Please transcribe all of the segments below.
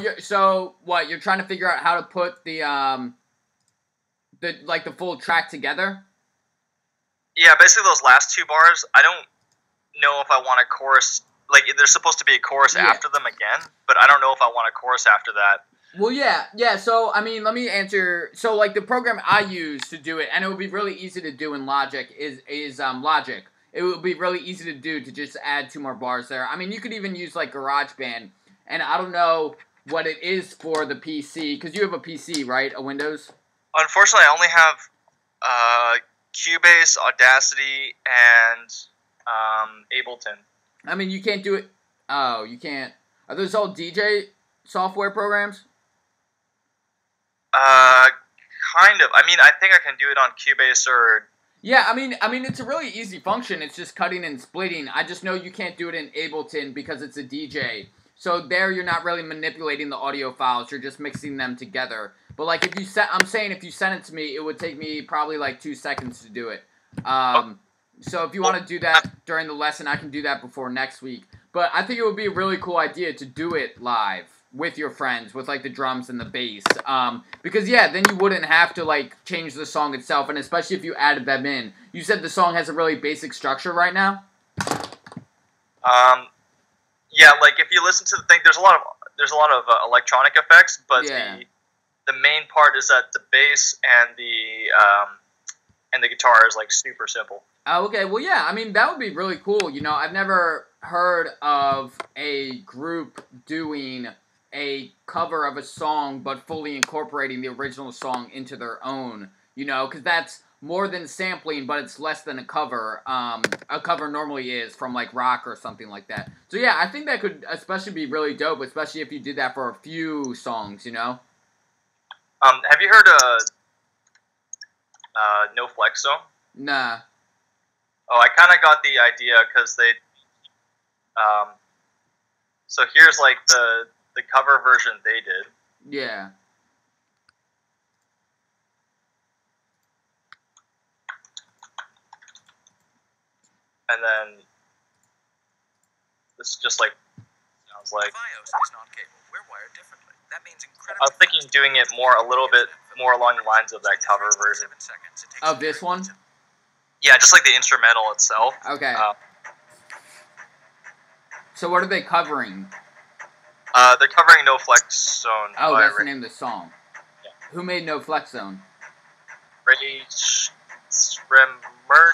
You're, so what? You're trying to figure out how to put the um, the like the full track together. Yeah, basically those last two bars. I don't know if I want a chorus. Like there's supposed to be a chorus Yeah. after them again, but I don't know if I want a chorus after that. Well, yeah, yeah. So, I mean, let me answer. So, like the program I use to do it, and it would be really easy to do in Logic is is um, Logic. It would be really easy to do to just add two more bars there. I mean, you could even use like GarageBand, and I don't know what it is for the PC because you have a PC, right? A Windows. Unfortunately, I only have uh, Cubase, Audacity, and um, Ableton. I mean, you can't do it. Oh, you can't. Are those all DJ software programs? Uh, kind of. I mean, I think I can do it on Cubase or Yeah, I mean, I mean, it's a really easy function. It's just cutting and splitting. I just know you can't do it in Ableton because it's a DJ. So there, you're not really manipulating the audio files. You're just mixing them together. But like, if you set, I'm saying if you sent it to me, it would take me probably like two seconds to do it. Um, so if you want to do that during the lesson, I can do that before next week. But I think it would be a really cool idea to do it live with your friends, with like the drums and the bass. Um, because yeah, then you wouldn't have to like change the song itself, and especially if you added them in. You said the song has a really basic structure right now. Um, yeah, like if you listen to the thing, there's a lot of there's a lot of uh, electronic effects, but Yeah. the the main part is that the bass and the um, and the guitar is like super simple. Oh, okay. Well, yeah. I mean, that would be really cool. You know, I've never heard of a group doing a cover of a song, but fully incorporating the original song into their own. You know, because that's more than sampling, but it's less than a cover. Um, a cover normally is from like rock or something like that. So yeah, I think that could especially be really dope, especially if you did that for a few songs. You know. Um, have you heard uh, uh, No Flex Zone? Nah. Oh, I kind of got the idea because they. Um, so here's like the the cover version they did. Yeah. And then this just like sounds like Fios is not cable. We're wired differently. That means incredibly I was thinking doing it more a little bit more along the lines of that cover version. Seconds. It takes Of this one. Yeah, just like the instrumental itself. Okay. Uh, so what are they covering? Uh, they're covering No Flex Zone. Oh, by that's the Ray, name of the song. Yeah. Who made No Flex Zone? Ray Sh- Shremmerd.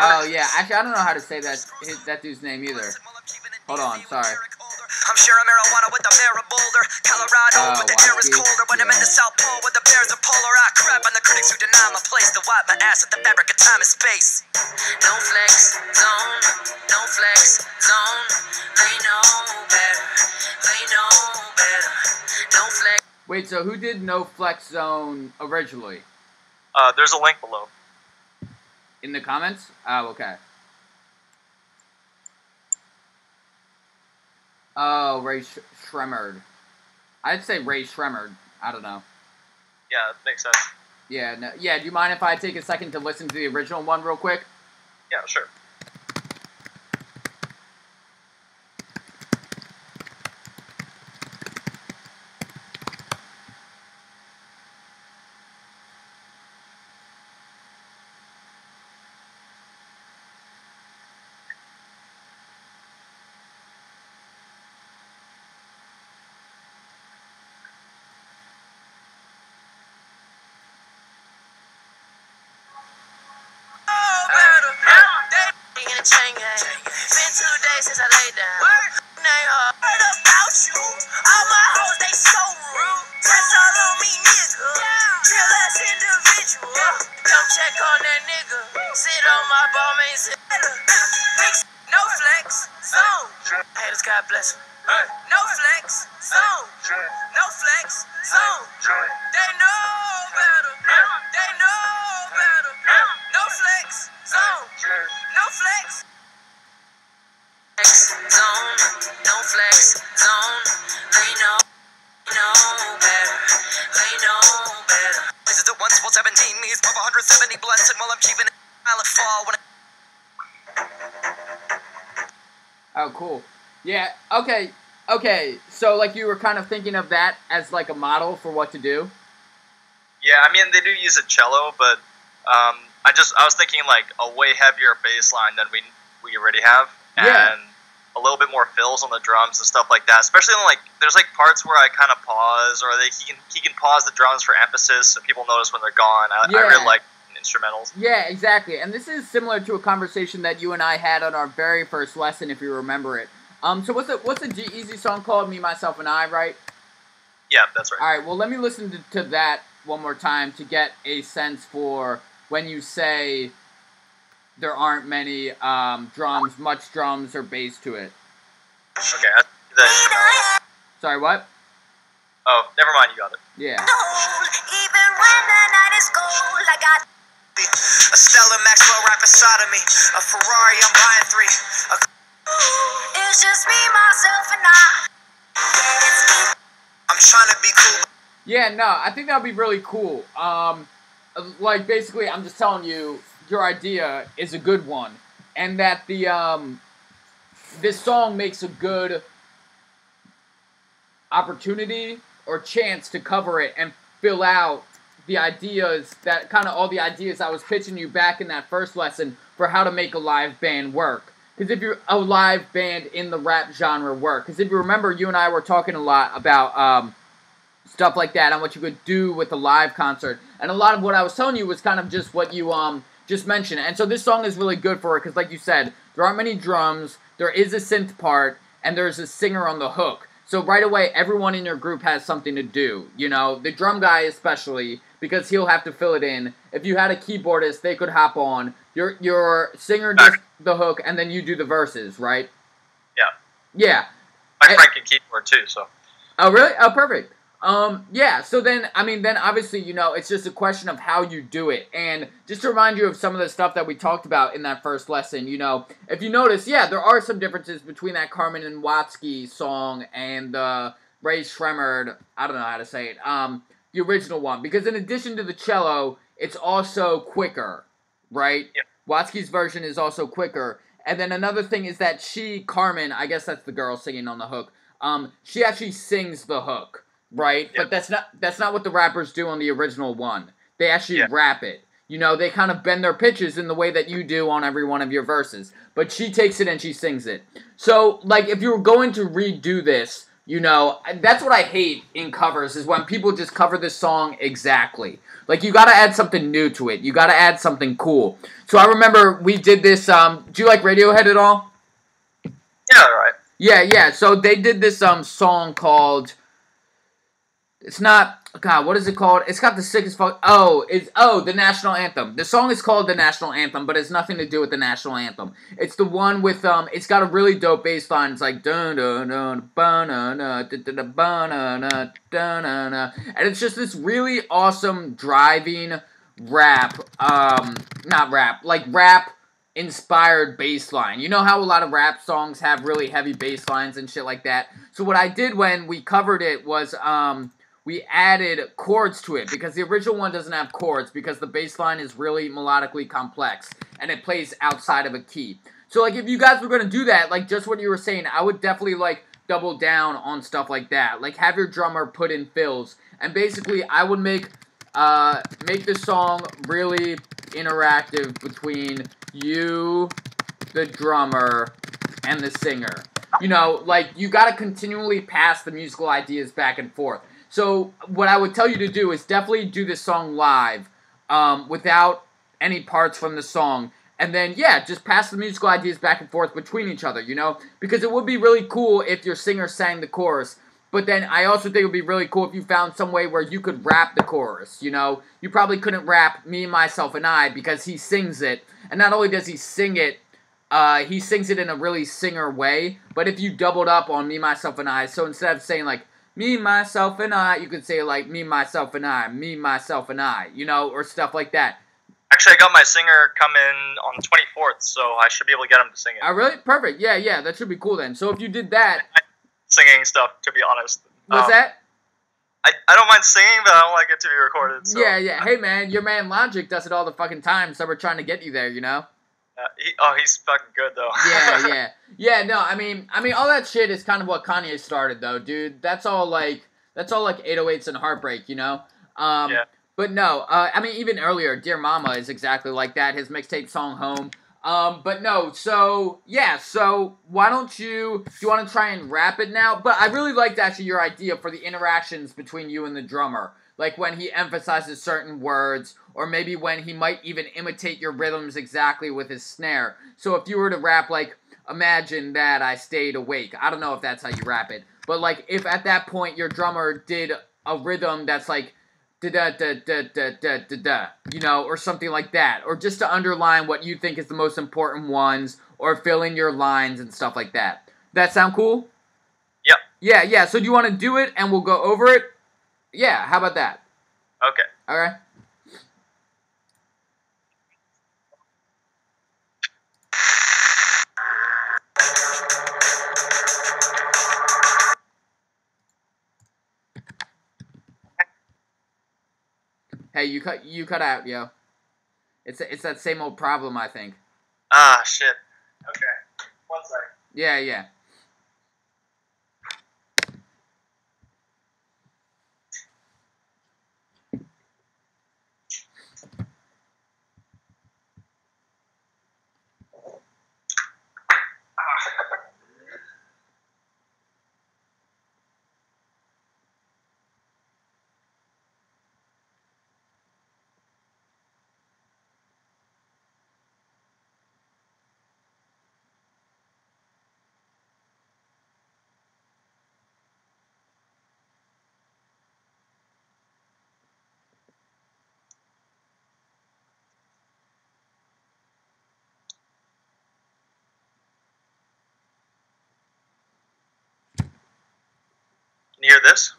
Oh yeah, actually I don't know how to say that his, that dude's name either. Hold on, sorry. I'm sharing marijuana with the mayor of Boulder, Colorado, Oh, where the air is colder. When I'm in the South Pole, where the bears are polar, I crap on the critics who deny my place to wipe my ass at the fabric of time and space. No flex zone, no flex zone. They know better, they know better. No flex. Wait, so who did No Flex Zone originally? Uh, there's a link below. In the comments? Oh, okay. Oh, Ray Sh- Shremmerd. I'd say Ray Shremmerd. I don't know. Yeah, makes sense. Yeah, no, yeah. Do you mind if I take a second to listen to the original one real quick? Yeah, sure. Haters, God bless 'em. No flex. Zone. No flex. Zone. They know better. They know better. No flex. Zone. No flex. Flex zone. No flex zone. They know. Know better. They know better. This is the one spot 17 me's pop 170 blunts and while I'm keeping it I'll fall when I Oh, cool. Yeah. Okay. Okay, so like you were kind of thinking of that as like a model for what to do. Yeah, I mean they do use a cello, but um, I just I was thinking like a way heavier bass line than we we already have, and Yeah. a little bit more fills on the drums and stuff like that. Especially like there's like parts where I kind of pause, or they, he can he can pause the drums for emphasis, so people notice when they're gone. I, I really like instrumentals. Yeah, exactly. And this is similar to a conversation that you and I had on our very first lesson, if you remember it. Um, so what's the what's the G-Eazy song called? Me, myself, and I, right? Yeah, that's right. All right. Well, let me listen to, to that one more time to get a sense for when you say there aren't many um, drums, much drums or bass to it. Okay, that's the instrumental. Sorry, what? Oh, never mind, you got it. Yeah. Even when the night is cold, I got a Stella Maxwell right beside of me. A Ferrari, I'm buying three. It's just me, myself, and I. I'm trying to be cool. Yeah, no, I think that would be really cool. Um, like basically, I'm just telling you, your idea is a good one, and that the um, this song makes a good opportunity or chance to cover it and fill out the ideas that kind of all the ideas I was pitching you back in that first lesson for how to make a live band work. Because if you're a live band in the rap genre work, because if you remember, you and I were talking a lot about um, stuff like that and what you could do with a live concert. And a lot of what I was telling you was kind of just what you um just mentioned. And so this song is really good for it because, like you said, there aren't many drums, there is a synth part, and there's a singer on the hook. So right away, everyone in your group has something to do. You know, the drum guy especially because he'll have to fill it in. If you had a keyboardist, they could hop on. Your your singer does the hook, and then you do the verses, right? Yeah. Yeah. My I- Frank can keyboard too, so Oh really? Oh perfect. Um yeah, so then I mean then obviously, you know, it's just a question of how you do it. And just to remind you of some of the stuff that we talked about in that first lesson, you know, if you notice, yeah, there are some differences between that Carmen and Watsky song and the Ray Shremmerd, I don't know how to say it, um, the original one. Because in addition to the cello, it's also quicker, right? Yeah. Watsky's version is also quicker. And then another thing is that she, Carmen, I guess that's the girl singing on the hook, um, she actually sings the hook, right? Yeah. But that's not that's not what the rappers do on the original one. They actually rap it. You know, they kind of bend their pitches in the way that you do on every one of your verses. But she takes it and she sings it. So, like, if you were going to redo this, you know, that's what I hate in covers is when people just cover this song exactly. Like, you gotta add something new to it. You gotta add something cool. So I remember we did this. Um, do you like Radiohead at all? yeah, right. Yeah, yeah. So they did this um song called. It's not God. What is it called? It's got the sickest fuck. Oh, it's oh the national anthem. The song is called the national anthem, but it's nothing to do with the national anthem. It's the one with um. It's got a really dope bass line. It's like dun dun dun ba na na da da da ba na na da na na, and it's just this really awesome driving rap. Um, not rap, like rap inspired bass line. You know how a lot of rap songs have really heavy bass lines and shit like that. So what I did when we covered it was um we added chords to it because the original one doesn't have chords because the bass line is really melodically complex and it plays outside of a key. So like if you guys were going to do that, like just what you were saying, I would definitely like double down on stuff like that. Like have your drummer put in fills and basically I would make uh make the song really interactive between you, the drummer, and the singer. You know, like you got to continually pass the musical ideas back and forth. So what I would tell you to do is definitely do this song live, um, without any parts from the song, and then yeah, just pass the musical ideas back and forth between each other. You know, because it would be really cool if your singer sang the chorus. But then I also think it would be really cool if you found some way where you could rap the chorus. You know, you probably couldn't rap me, myself, and I because he sings it, and not only does he sing it, uh, he sings it in a really singer way. But if you doubled up on me, myself, and I, so instead of saying like me, myself, and I, you could say like me, myself, and I, me, myself, and I, you know, or stuff like that. Actually, I got my singer coming on the 24th, so I should be able to get him to sing it. I really perfect. Yeah, yeah, that should be cool then. So if you did that, Singing stuff, to be honest. what's Um, that? I, I don't mind singing, but I don't like it to be recorded. So. Yeah, yeah. Hey man, your man Logic does it all the fucking time, so we're trying to get you there, you know. Uh, he, oh, he's fucking good though. yeah, yeah, yeah. No, I mean, I mean, all that shit is kind of what Kanye started, though, dude. That's all like, that's all like 808s and heartbreak, you know. Um, Yeah. But no, uh, I mean, even earlier, "Dear Mama" is exactly like that. His mixtape song "Home." Um, but no, so yeah, so why don't you? Do you want to try and rap it now? But I really liked actually your idea for the interactions between you and the drummer, like when he emphasizes certain words, or maybe when he might even imitate your rhythms exactly with his snare. So if you were to rap like, "Imagine that I stayed awake," I don't know if that's how you rap it, but like if at that point your drummer did a rhythm that's like da da da da da da da da, you know, or something like that, or just to underline what you think is the most important ones, or fill in your lines and stuff like that. That sound cool? Yep. Yeah, yeah. So do you want to do it and we'll go over it? Yeah. How about that? Okay. All right. Hey, you cut you cut out, yo. It's it's that same old problem, I think. Ah, shit. Okay. One second. Yeah, yeah. Can you hear this?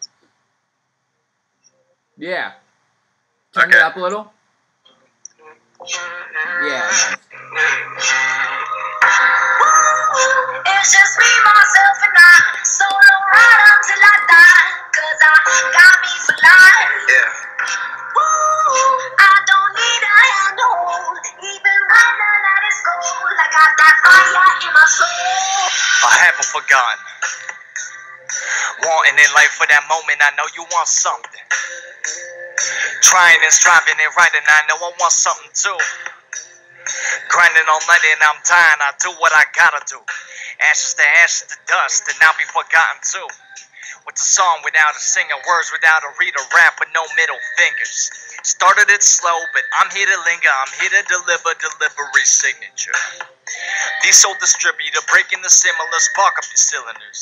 Yeah. Turn it up a little. Yeah. nice. It's just me, myself, and I. Solo ride until I die. Cause I got me for life. Yeah. Woo, I don't need a handhold. Even when the night is cold, I got that fire in my soul. I haven't forgotten. Wanting in life for that moment, I know you want something. Trying and striving and writing, I know I want something too. Grinding all night and I'm dying, I do what I gotta do. Ashes to ashes to dust, and I'll be forgotten too. With the song without a singer, words without a reader, rap with no middle fingers. Started it slow, but I'm here to linger, I'm here to deliver delivery signature. Diesel distributor, breaking the similar, spark up your cylinders.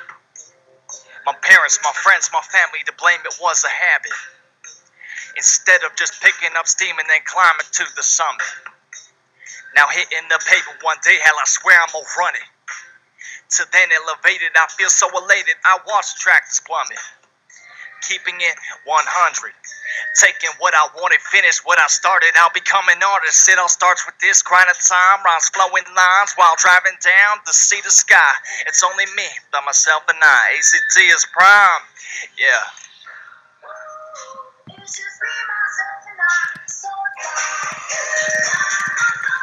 My parents, my friends, my family to blame it was a habit. Instead of just picking up steam and then climbing to the summit. Now hitting the paper one day, hell, I swear I'm gonna run it. To then elevated, I feel so elated, I watch tracks plummet. Keeping it 100. Taking what I wanted, finish what I started. I'll become an artist. It all starts with this grind of time, rhymes flowing lines while driving down to see the sky. It's only me, by myself and I. ACT is prime. Yeah. It's just me, myself, and I. So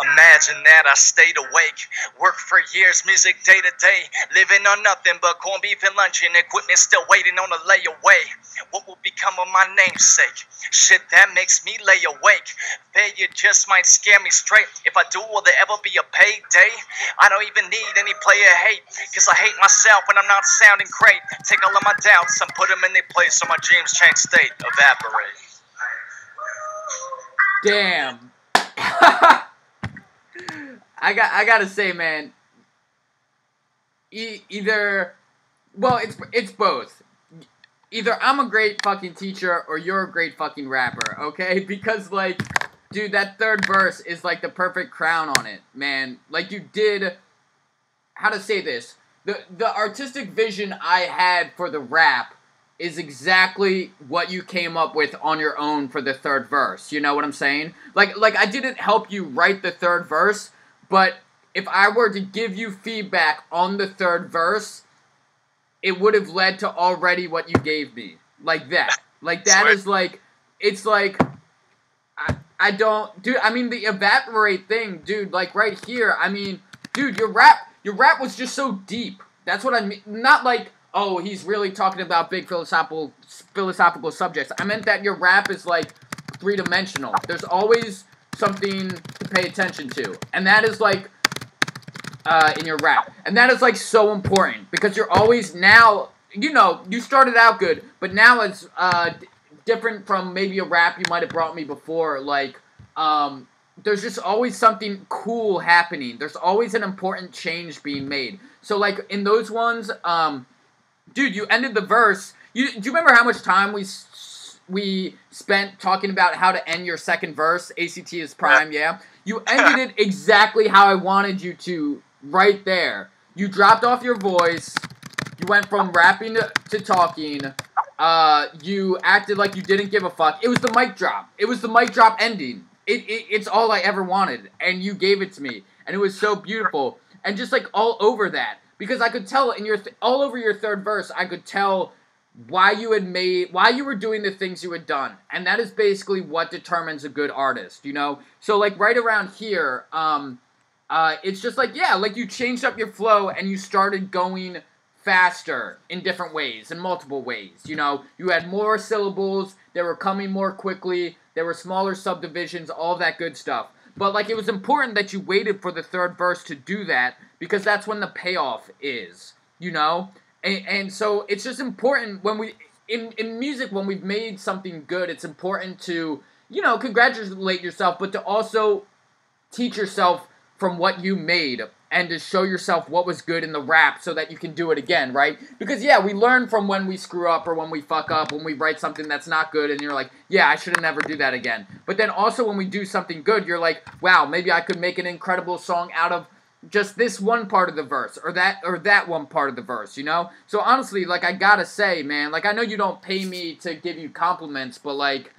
Imagine that I stayed awake, worked for years, music day to day, living on nothing but corned beef and lunch and equipment still waiting on a layaway. What will become of my namesake? Shit, that makes me lay awake. Failure just might scare me straight. If I do, will there ever be a payday? I don't even need any player hate, cause I hate myself when I'm not sounding great. Take all of my doubts and put them in their place so my dreams change state, evaporate. Damn. I got I gotta say, man. E- either Well, it's it's both. Either I'm a great fucking teacher or you're a great fucking rapper, okay? Because like, dude, that third verse is like the perfect crown on it, man. Like you did. How to say this? The the artistic vision I had for the rap is exactly what you came up with on your own for the third verse. You know what I'm saying? Like like I didn't help you write the third verse, but if I were to give you feedback on the third verse, it would have led to already what you gave me. Like that. Like that Sweet. is like it's like I, I don't dude, I mean the evaporate thing, dude, like right here, I mean, dude, your rap your rap was just so deep. That's what I mean. Not like, oh, he's really talking about big philosophical philosophical subjects. I meant that your rap is like three dimensional. There's always something to pay attention to, and that is like uh, in your rap, and that is like so important because you're always now. You know, you started out good, but now it's uh, different from maybe a rap you might have brought me before. Like, um, there's just always something cool happening. There's always an important change being made. So like in those ones, um, dude, you ended the verse. You do you remember how much time we we spent talking about how to end your second verse? ACT is prime, yeah. You ended it exactly how I wanted you to, right there. You dropped off your voice. You went from rapping to, to talking. Uh, you acted like you didn't give a fuck. It was the mic drop. It was the mic drop ending. It, it it's all I ever wanted, and you gave it to me, and it was so beautiful, and just like all over that, because I could tell in your all over your third verse, I could tell why you had made why you were doing the things you had done. And that is basically what determines a good artist you know? So like right around here um uh it's just like yeah like you changed up your flow and you started going faster in different ways in multiple ways you know? You had more syllables they were coming more quickly. There were smaller subdivisions all that good stuff. But like it was important that you waited for the third verse to do that because that's when the payoff is you know and, and so it's just important when we in in music when we've made something good it's important to you know congratulate yourself but to also teach yourself from what you made and to show yourself what was good in the rap so that you can do it again, right? Because yeah, we learn from when we screw up or when we fuck up, when we write something that's not good and you're like, yeah, I should have never do that again. But then also when we do something good, you're like, wow, maybe I could make an incredible song out of just this one part of the verse or that or that one part of the verse, you know? So honestly, like I got to say, man, like I know you don't pay me to give you compliments, but like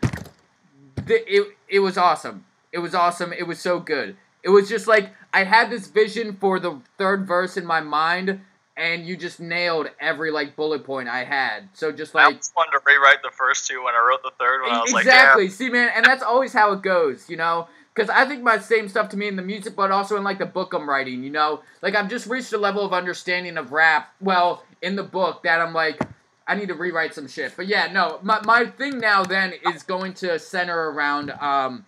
th- it it was awesome. It was awesome. It was so good. It was just like I had this vision for the third verse in my mind, and you just nailed every like bullet point I had. So just like I almost wanted to rewrite the first two when I wrote the third one. I was exactly. like, exactly. See, man, and that's always how it goes, you know. Because I think my same stuff to me in the music, but also in like the book I'm writing, you know. Like I've just reached a level of understanding of rap. Well, in the book that I'm like, I need to rewrite some shit. But yeah, no, my my thing now then is going to center around um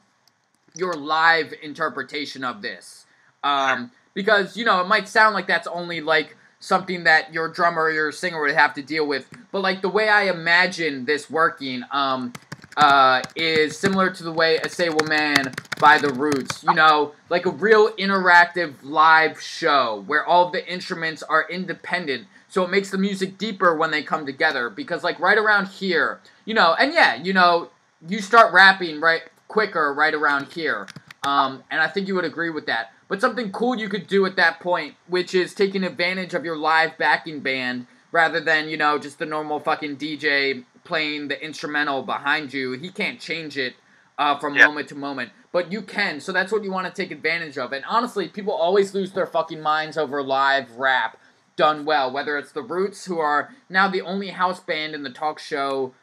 your live interpretation of this. Um, because you know it might sound like that's only like something that your drummer or your singer would have to deal with, but like the way I imagine this working, um, uh, is similar to the way a Say Man by the Roots. You know, like a real interactive live show where all the instruments are independent. So it makes the music deeper when they come together. Because like right around here, you know, and yeah, you know, you start rapping right quicker right around here. Um, and I think you would agree with that. But something cool you could do at that point, which is taking advantage of your live backing band rather than, you know, just the normal fucking DJ playing the instrumental behind you. He can't change it uh, from Yeah. moment to moment. But you can, so that's what you want to take advantage of. And honestly, people always lose their fucking minds over live rap done well. Whether it's the Roots, who are now the only house band in the talk show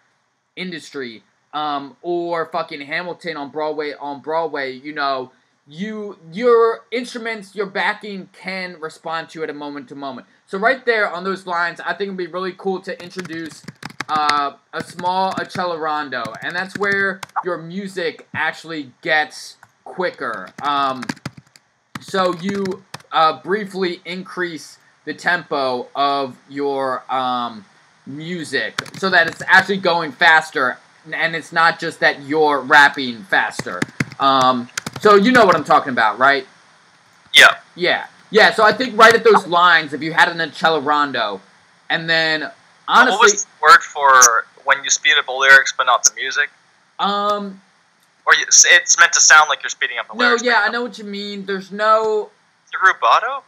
industry, um, or fucking Hamilton on Broadway. On Broadway, you know, you your instruments, your backing can respond to it a moment to moment. So right there on those lines, I think it'd be really cool to introduce uh, a small accelerando, and that's where your music actually gets quicker. Um, so you uh, briefly increase the tempo of your um, music so that it's actually going faster and it's not just that you're rapping faster. Um, so you know what I'm talking about, right? yeah, Yeah. Yeah, so I think right at those lines, if you had an accelerando, And then what was the word for when you speed up the lyrics but not the music? um, Or you, it's meant to sound like you're speeding up the no, lyrics. yeah, but I know what you mean. There's no Is it rubato?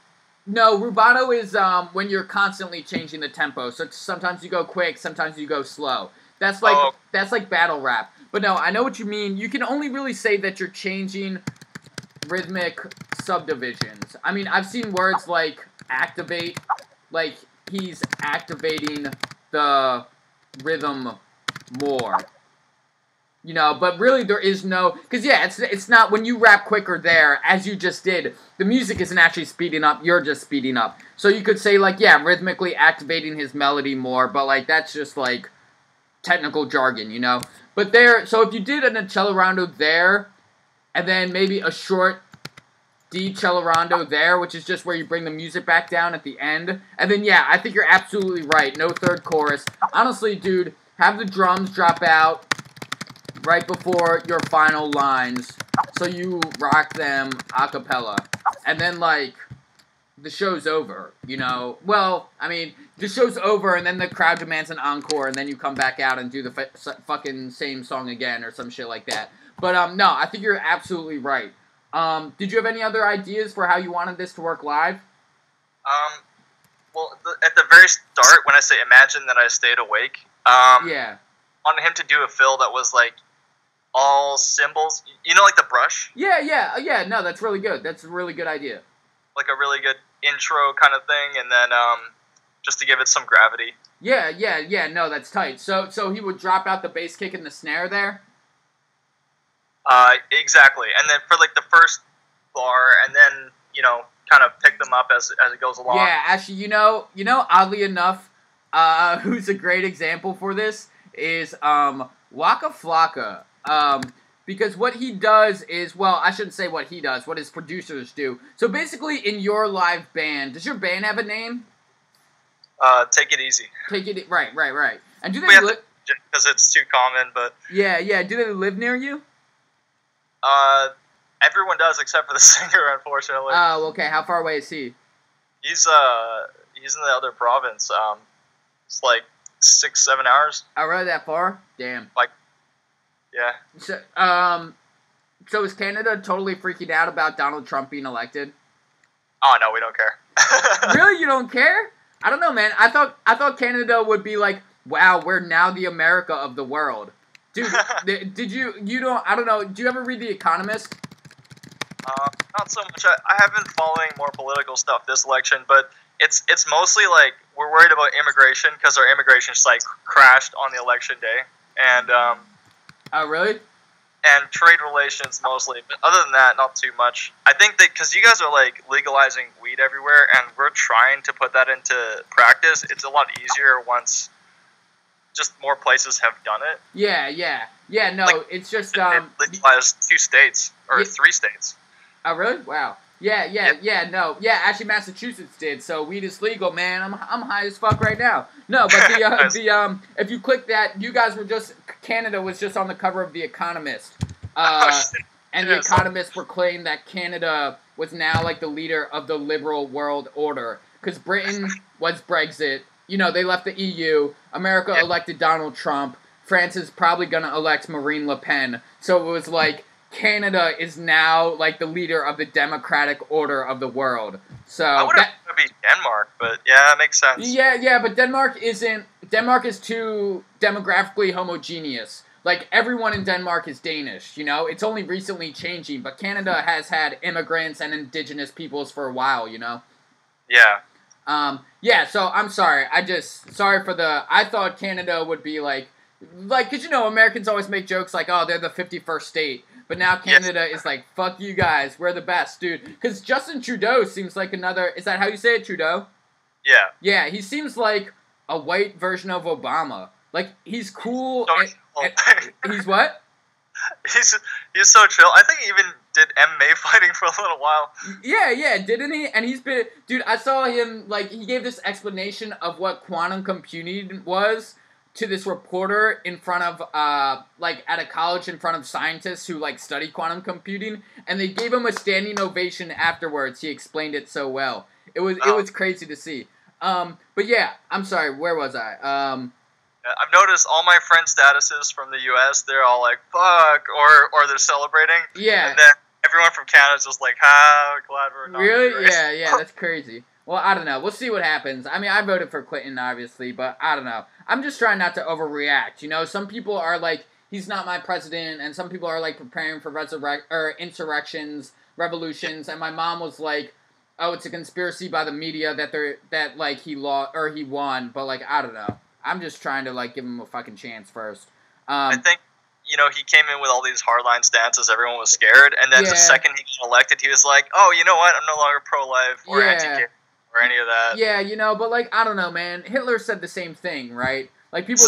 No, rubato is um, when you're constantly changing the tempo. So sometimes you go quick, sometimes you go slow. That's like Oh. that's like battle rap. But no, I know what you mean. You can only really say that you're changing rhythmic subdivisions. I mean, I've seen words like activate, like he's activating the rhythm more. You know, but really there is no because yeah, it's it's not when you rap quicker there as you just did. The music isn't actually speeding up. You're just speeding up. So you could say like yeah, rhythmically activating his melody more, but like that's just like technical jargon, you know. But there, so if you did an accelerando there, and then maybe a short decelerando there, which is just where you bring the music back down at the end, and then yeah, I think you're absolutely right. No third chorus. Honestly, dude, have the drums drop out right before your final lines, so you rock them a cappella, and then like the show's over, you know. Well, I mean, the show's over, and then the crowd demands an encore, and then you come back out and do the fucking same song again or some shit like that. But um, no, I think you're absolutely right. Um, did you have any other ideas for how you wanted this to work live? Um, well, the, at the very start, when I say imagine that I stayed awake, um, Yeah, wanted him to do a fill that was like all cymbals. You know, like the brush, yeah, yeah, uh, yeah. No, that's really good. That's a really good idea. like a really good intro kind of thing, and then um, just to give it some gravity. Yeah, yeah, yeah. No, that's tight. So, so he would drop out the bass kick and the snare there. Uh, exactly, and then for like the first bar, and then you know, kind of pick them up as as it goes along. Yeah, actually, you know, you know, oddly enough, uh, who's a great example for this is um, Waka Flocka. Um, because what he does is, well, I shouldn't say what he does, what his producers do. So basically, in your live band, does your band have a name? Uh, take it easy, Take it, right, right, right. And do they have li- just because it's too common. But Yeah, yeah. Do they live near you? Uh, everyone does except for the singer, unfortunately. Oh, okay. How far away is he? he's uh, he's in the other province. Um, it's like six, seven hours. Oh, really that far? Damn. Like, yeah. So, um, so is Canada totally freaking out about Donald Trump being elected? Oh no, we don't care. really, you don't care? I don't know, man. I thought I thought Canada would be like, wow, we're now the America of the world, dude. did you? You don't? I don't know. Do you ever read The Economist? Uh, not so much. I, I have been following more political stuff this election, but it's it's mostly like we're worried about immigration because our immigration just like crashed on the election day, and um, Oh, really? and trade relations mostly. But other than that, not too much. I think that because you guys are like legalizing weed everywhere, and we're trying to put that into practice, it's a lot easier once just more places have done it. Yeah, yeah, yeah. No, Like, it's just It um. legalized two states or Yeah. three states. Oh, really? Wow. Yeah, yeah, Yep. yeah. No, yeah. Actually, Massachusetts did. So weed is legal, man. I'm I'm high as fuck right now. No, but the uh, the um, if you click that, you guys were just Canada was just on the cover of The Economist. Uh, oh. And the. Economist proclaimed that Canada was now like the leader of the liberal world order. Because Britain was Brexit. You know, they left the EU. America Yep. elected Donald Trump. France is probably going to elect Marine Le Pen. So it was like Canada is now like the leader of the democratic order of the world. So I would that, have to be Denmark, but yeah, that makes sense. yeah, yeah, but Denmark isn't. Denmark is too demographically homogeneous. Like everyone in Denmark is Danish, you know. It's only recently changing, but Canada has had immigrants and indigenous peoples for a while, you know. Yeah. Um, yeah. So I'm sorry. I just sorry for the. I thought Canada would be like, like, cause you know Americans always make jokes like, oh, they're the 51st state. But now Yes. Canada is like, fuck you guys, we're the best, dude. Because Justin Trudeau seems like another. Is that how you say it, Trudeau? Yeah. Yeah, he seems like a white version of Obama. Like he's cool. So and- and- he's what? he's he's so chill. I think even did MMA fighting for a little while. Yeah, yeah, didn't he? And he's been, dude. I saw him like he gave this explanation of what quantum computing was to this reporter in front of uh like at a college in front of scientists who like study quantum computing, and they gave him a standing ovation afterwards. He explained it so well. It was it Oh. was crazy to see. Um, but yeah, I'm sorry. Where was I? Um, I've noticed all my friend statuses from the U.S. They're all like "fuck" or or they're celebrating, yeah. and then everyone from Canada's just like, "Ha, glad we're not." Really? here." Yeah, yeah, that's crazy. Well, I don't know. We'll see what happens. I mean, I voted for Clinton, obviously, but I don't know. I'm just trying not to overreact. You know, some people are like, he's not my president, and some people are like preparing for resurrect or insurrections, revolutions, and my mom was like, oh, it's a conspiracy by the media that they're that like he lost or he won, but like I don't know. I'm just trying to like give him a fucking chance first. I Um, think you know he came in with all these hardline stances. Everyone was scared, and then Yeah. the second he got elected, he was like, "Oh, you know what? I'm no longer pro-life or Yeah. anti-gay or any of that." yeah, you know, but like I don't know, man. Hitler said the same thing, right? Like people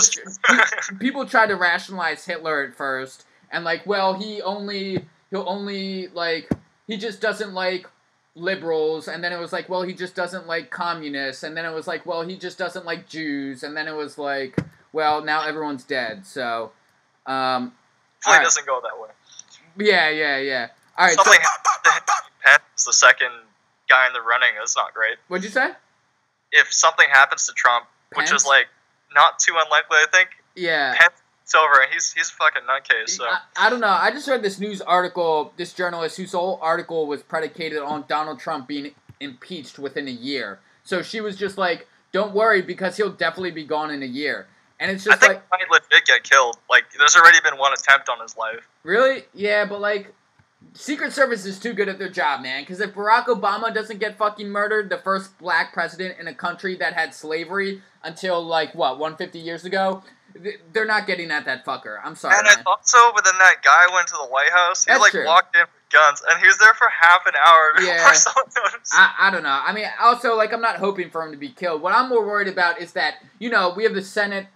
people tried to rationalize Hitler at first, and like, well, he only he'll only like he just doesn't like liberals, and then it was like, well, he just doesn't like communists, and then it was like, well, he just doesn't like Jews, and then it was like, well, now everyone's dead, so, um, Alright. it doesn't go that way. yeah, yeah, yeah. All right, so Something to Pence, the second guy in the running. That's not great. what'd you say? If something happens to Trump, which is like not too unlikely, I think Yeah. Pence is over, and he's he's a fucking nutcase. So I, I don't know. I just read this news article, this journalist whose whole article was predicated on Donald Trump being impeached within a year. So she was just like, don't worry because he'll definitely be gone in a year. And it's I think like, he might legit get killed. Like, there's already been one attempt on his life. really? Yeah, but like, Secret Service is too good at their job, man. Because if Barack Obama doesn't get fucking murdered, the first black president in a country that had slavery until like, what, 150 years ago, they're not getting at that fucker. I'm sorry, and I man. thought so, but then that guy went to the White House. He That's like true. walked in with guns, and he was there for half an hour before Yeah. I, I don't know. I mean, also, like, I'm not hoping for him to be killed. What I'm more worried about is that, you know, we have the Senate,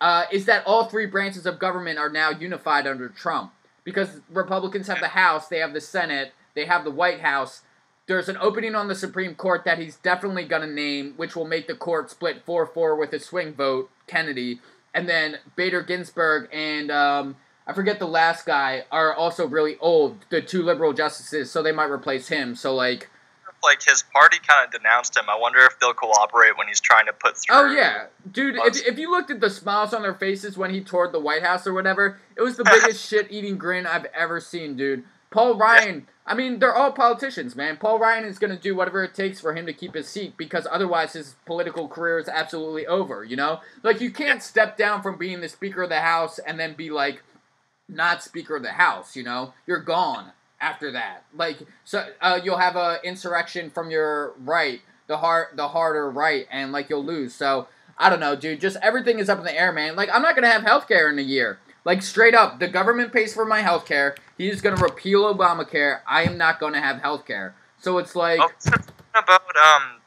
uh, is that all three branches of government are now unified under Trump. Because Republicans have the House, they have the Senate, they have the White House. There's an opening on the Supreme Court that he's definitely going to name, which will make the court split 4 4 with a swing vote, Kennedy. And then Bader Ginsburg and, um, I forget the last guy, are also really old, the two liberal justices, so they might replace him. So, like, like his party kind of denounced him. I wonder if they'll cooperate when he's trying to put through. Oh yeah, dude. If, if you looked at the smiles on their faces when he toured the White House or whatever, it was the biggest shit-eating grin I've ever seen, dude. Paul Ryan. I mean, they're all politicians, man. Paul Ryan is gonna do whatever it takes for him to keep his seat because otherwise his political career is absolutely over. You know, like you can't step down from being the Speaker of the House and then be like not Speaker of the House. You know, you're gone after that. Like, so uh, you'll have a insurrection from your right, the hard, the harder right, and like you'll lose. So I don't know, dude. Just everything is up in the air, man. Like I'm not gonna have health care in a year. Like straight up, the government pays for my health care. He's gonna repeal Obamacare. I am not gonna have health care. So it's like, Oh, about um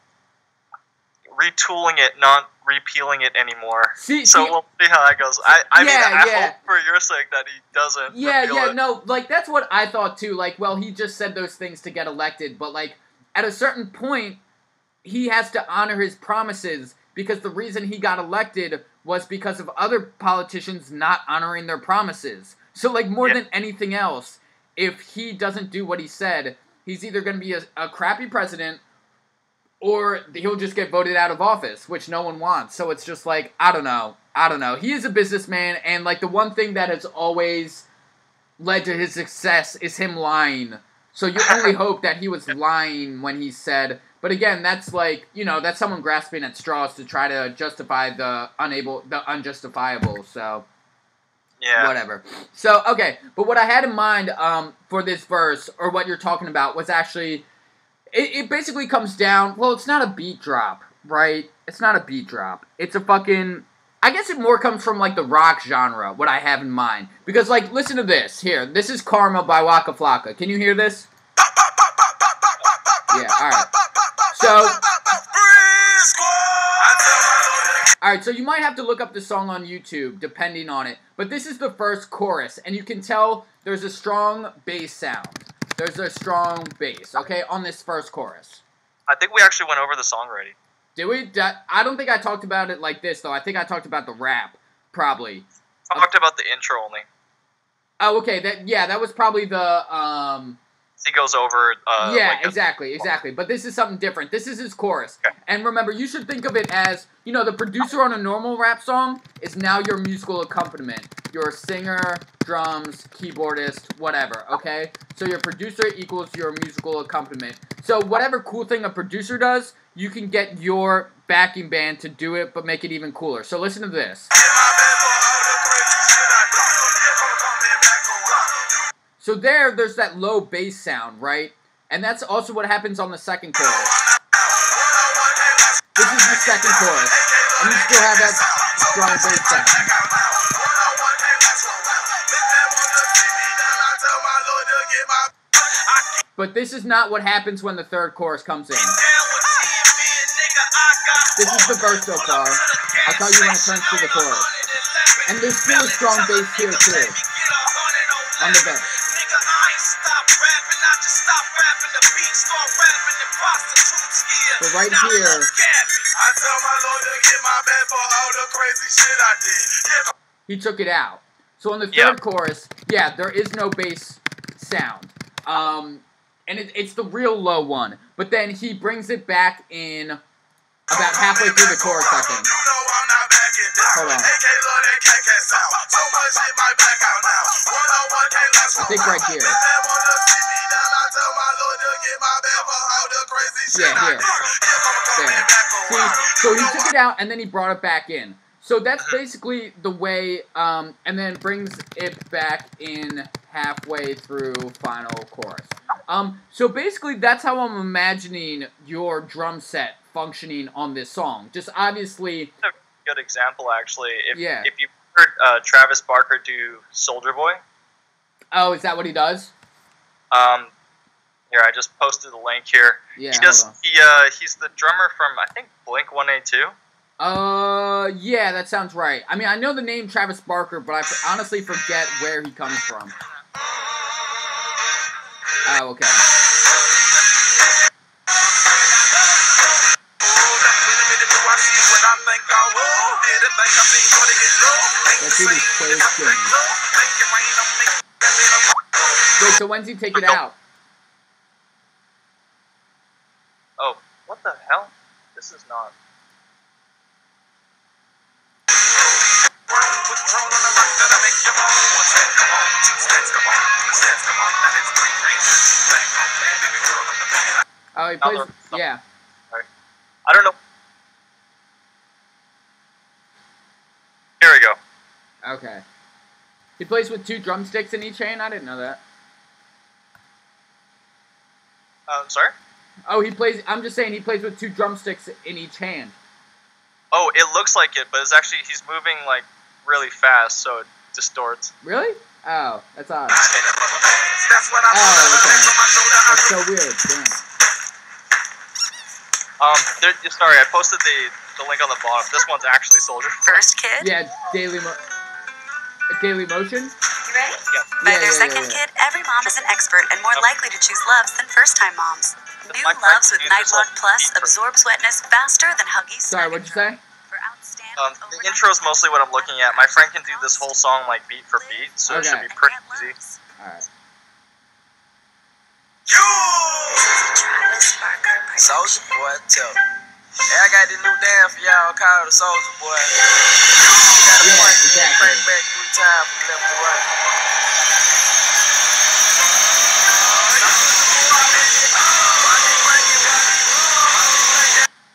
retooling it, not repealing it anymore. see, So see, we'll see how that goes. I, I mean, I yeah. hope for your sake that he doesn't. Yeah, yeah, it. no, like that's what I thought too. Like, well, he just said those things to get elected, but like at a certain point, he has to honor his promises because the reason he got elected was because of other politicians not honoring their promises. So, like, more Yeah. than anything else, if he doesn't do what he said, he's either going to be a, a crappy president or he'll just get voted out of office, which no one wants. So it's just like, I don't know. I don't know. He is a businessman, and like the one thing that has always led to his success is him lying. So you only hope that he was lying when he said. But again, that's like you know that's someone grasping at straws to try to justify the unable, the unjustifiable. So Yeah. whatever. So okay, but what I had in mind um, for this verse or what you're talking about was actually it, it basically comes down. Well, it's not a beat drop, right? It's not a beat drop. It's a fucking. I guess it more comes from like the rock genre. What I have in mind because like listen to this here. This is Karma by Waka Flocka. Can you hear this? Yeah. All right. So. All right, so you might have to look up the song on YouTube, depending on it. But this is the first chorus, and you can tell there's a strong bass sound. There's a strong bass, okay, on this first chorus. I think we actually went over the song already. Did we? I don't think I talked about it like this, though. I think I talked about the rap, probably. I talked about the intro only. Oh, okay. That yeah, that was probably the um. He goes over. Uh, yeah, like exactly, exactly. But this is something different. This is his chorus. Okay. And remember, you should think of it as you know, the producer on a normal rap song is now your musical accompaniment. You're singer, drums, keyboardist, whatever. Okay, so your producer equals your musical accompaniment. So whatever cool thing a producer does, you can get your backing band to do it, but make it even cooler. So listen to this. So there, there's that low bass sound, right? And that's also what happens on the second chorus. This is the second chorus, and you still have that strong bass sound. But this is not what happens when the third chorus comes in. This is the verse so far. I'll tell you when it turns to the chorus. And there's still a strong bass here too. On the verse. I did. he took it out. So on the third Yeah. chorus, yeah, there is no bass sound. Um, and it, it's the real low one. But then he brings it back in about halfway through the chorus, I think. You know I'm not backing down. Hold on. AK love that KK Yeah, here. did. Here come coming There. See, so he took it out and then he brought it back in. So that's basically the way, um, and then brings it back in halfway through final chorus. Um, so basically that's how I'm imagining your drum set functioning on this song. Just obviously, good example actually. If Yeah. if you heard uh, Travis Barker do Soulja Boy, oh, is that what he does? um, here I just posted the link here. Yeah, he does. He uh, he's the drummer from I think Blink One Eight Two. Uh, yeah, that sounds right. I mean, I know the name Travis Barker, but I honestly forget where he comes from. Oh, okay. That dude is so skinny. Wait, so when's he take it out? Oh, what the hell? This is not. Oh, he plays. Yeah. I don't know. Here we go. Okay. He plays with two drumsticks in each hand. I didn't know that. Um, sorry. Oh, he plays. I'm just saying he plays with two drumsticks in each hand. Oh, it looks like it, but it's actually he's moving like really fast, so it distorts. Really? Oh, that's odd. That's what I'm Oh, okay. okay. That's so weird. Damn. Um, there, sorry, I posted the the link on the bottom. This one's actually Soldier. First kid, Yeah, Daily Mo- Daily Motion. You ready? Yeah. By Yeah, their yeah, second yeah, yeah. kid, every mom is an expert and more Yep. likely to choose Luvs than first-time moms. New My Luvs with used Nightlock Plus beat absorbs wetness faster than Huggies. Sorry, what'd you say? For outstanding Um, the intro is mostly what I'm looking at. My friend can do this whole song like beat for beat, so it should be pretty Get easy. All right. You! Travis Barker. Soulja boy, tell me. Hey, I got this new dance for y'all called the Soulja Boy. Gotta Yeah, point, exactly. crank back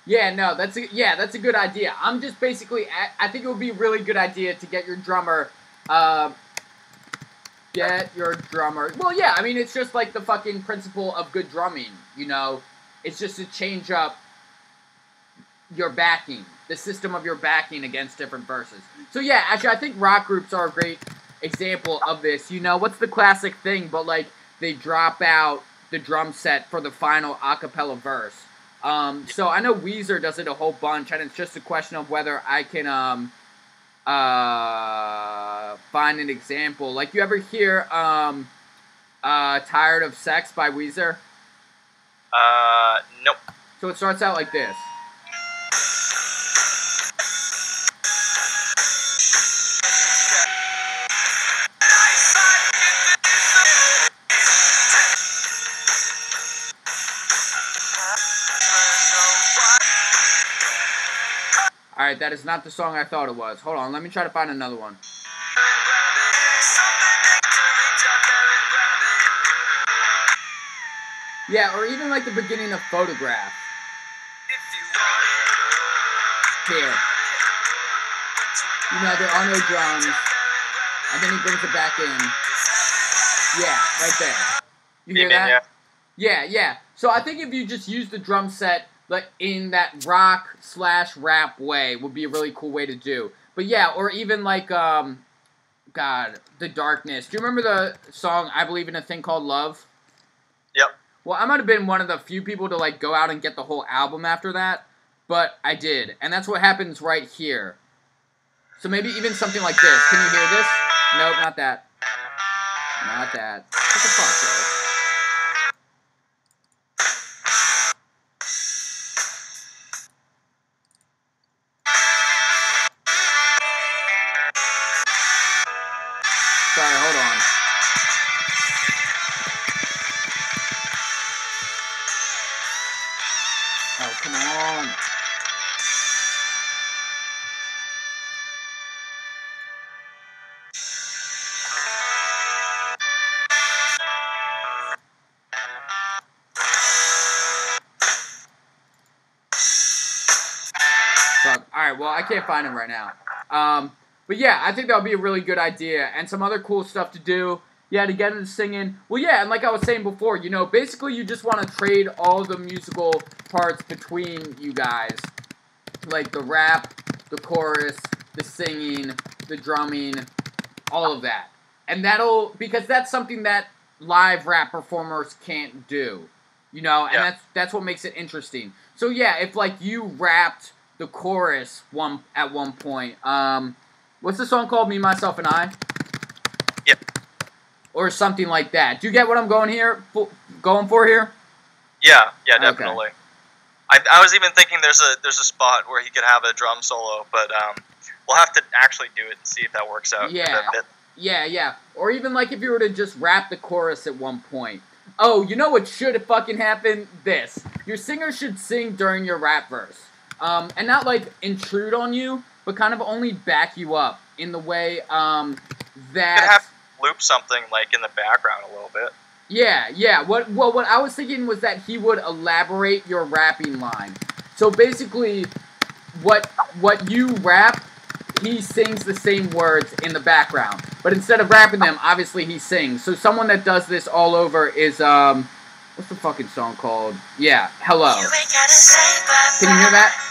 Yeah, no, that's a yeah, that's a good idea. I'm just basically, I, I think it would be a really good idea to get your drummer, uh, get your drummer. Well, yeah, I mean it's just like the fucking principle of good drumming. You know, it's just to change up your backing, the system of your backing against different verses. So yeah, actually, I think rock groups are a great example of this. You know, what's the classic thing? But like they drop out the drum set for the final a cappella verse. Um, so I know Weezer does it a whole bunch, and it's just a question of whether I can um, uh, find an example. Like you ever hear um, uh, "Tired of Sex" by Weezer? Uh, nope. So it starts out like this. All right, that is not the song I thought it was. Hold on, let me try to find another one. Yeah, or even like the beginning of Photograph. Here. You know, there are no drums. And then he brings it back in. Yeah, right there. You hear that? Yeah, yeah. So I think if you just use the drum set like in that rock slash rap way would be a really cool way to do. But yeah, or even like um God, The Darkness. Do you remember the song I Believe in a Thing Called Love? Yep. Well, I might have been one of the few people to like go out and get the whole album after that, but I did. And that's what happens right here. So maybe even something like this. Can you hear this? Nope, not that. Not that. What the fuck, Joe? Well, I can't find him right now. Um, but yeah, I think that would be a really good idea. And some other cool stuff to do. Yeah, to get into singing. Well, yeah, and like I was saying before, you know, basically you just want to trade all the musical parts between you guys. Like the rap, the chorus, the singing, the drumming, all of that. And that'll, because that's something that live rap performers can't do. You know, and Yeah. that's that's what makes it interesting. So yeah, if like you rapped the chorus one at one point, um, what's the song called? Me, myself, and I. Yep. Or something like that. Do you get what I'm going here? Going for here? Yeah, yeah, Okay. definitely. I, I was even thinking there's a there's a spot where he could have a drum solo, but um, we'll have to actually do it and see if that works out. Yeah. Yeah, yeah. Or even like if you were to just rap the chorus at one point. Oh, you know what should fucking happen? This. Your singer should sing during your rap verse. Um, and not like intrude on you, but kind of only back you up in the way um, that. have loop something like in the background a little bit. Yeah, yeah. What well what I was thinking was that he would elaborate your rapping line. So basically what what you rap, he sings the same words in the background. But instead of rapping them, obviously he sings. So someone that does this all over is um what's the fucking song called? Yeah, Hello. You ain't gotta say bye Can you hear that?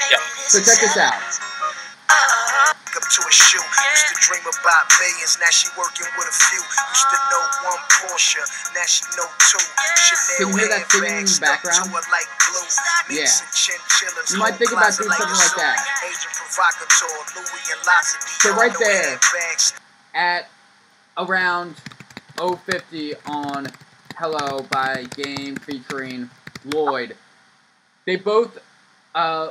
Baby, Yeah. So check this out. up to a shoe. Used to dream about millions, now she working with a few. Used to know one Porsche, now she know two. Can you hear that singing in the background? Like glue. Yeah. Mix and chinchillas, You might think about closet doing something like that. zoo. Agent provocateur, Louis and lots So right there. handbags. At around 050 on Hello by Game featuring Lloyd. They both uh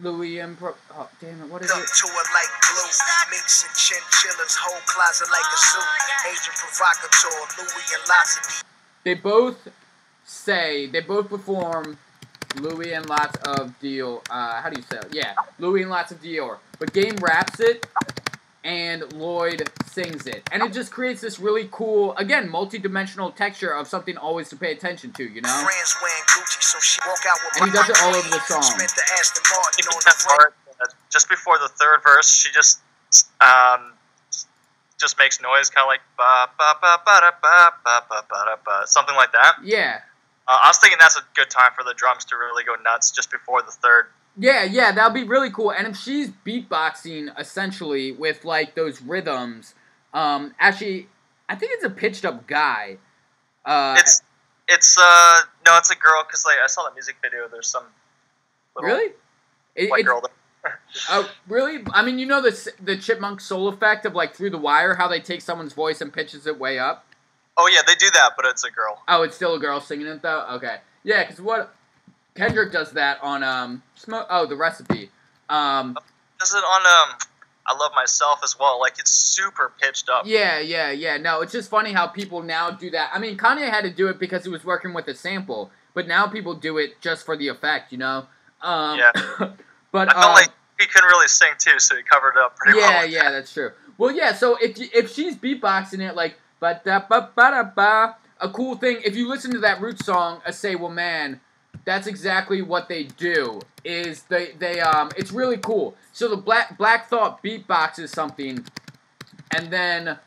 Louis and Pro- oh damn it, what is it? to her like glue. Minks and chinchillas, whole closet like a zoo. Agent provocateur, Louis and lots of. They both say they both perform Louis and lots of Dior. Uh, how do you say it? Yeah, Louis and lots of Dior. But Game raps it, and Lloyd sings it, and it just creates this really cool, again, multi-dimensional texture of something always to pay attention to. You know? Gucci, so she walk out with And he does it all over the song. The Aston Martin on the part, just before the third verse, she just um, just makes noise, kind of like ba ba ba ba da ba ba ba ba da ba, something like that. Yeah. Uh, I was thinking that's a good time for the drums to really go nuts just before the third. Yeah, yeah, that'd be really cool. And if she's beatboxing essentially with like those rhythms, um, actually, I think it's a pitched up guy. Uh, It's it's uh no, it's a girl because like I saw the music video. There's some little really? It, white girl. There. Oh, really? I mean, you know the the chipmunk soul effect of like through the wire, how they take someone's voice and pitches it way up. Oh yeah, they do that, but it's a girl. Oh, it's still a girl singing it though. Okay, yeah, because what Kendrick does that on um smoke. Oh, the recipe. Um, Is it on um? I love myself as well. Like it's super pitched up. yeah, yeah, yeah. No, it's just funny how people now do that. I mean, Kanye had to do it because he was working with a sample, but now people do it just for the effect, you know. Um, Yeah. But I felt um, like he couldn't really sing too, so he covered it up pretty yeah, well. yeah, yeah, that's true. Well, yeah. So if if she's beatboxing it like ba da ba ba da ba, a cool thing. If you listen to that root song, "Essaywhuman," that's exactly what they do. Is they they um, it's really cool. So the Black Black Thought beatboxes something, and then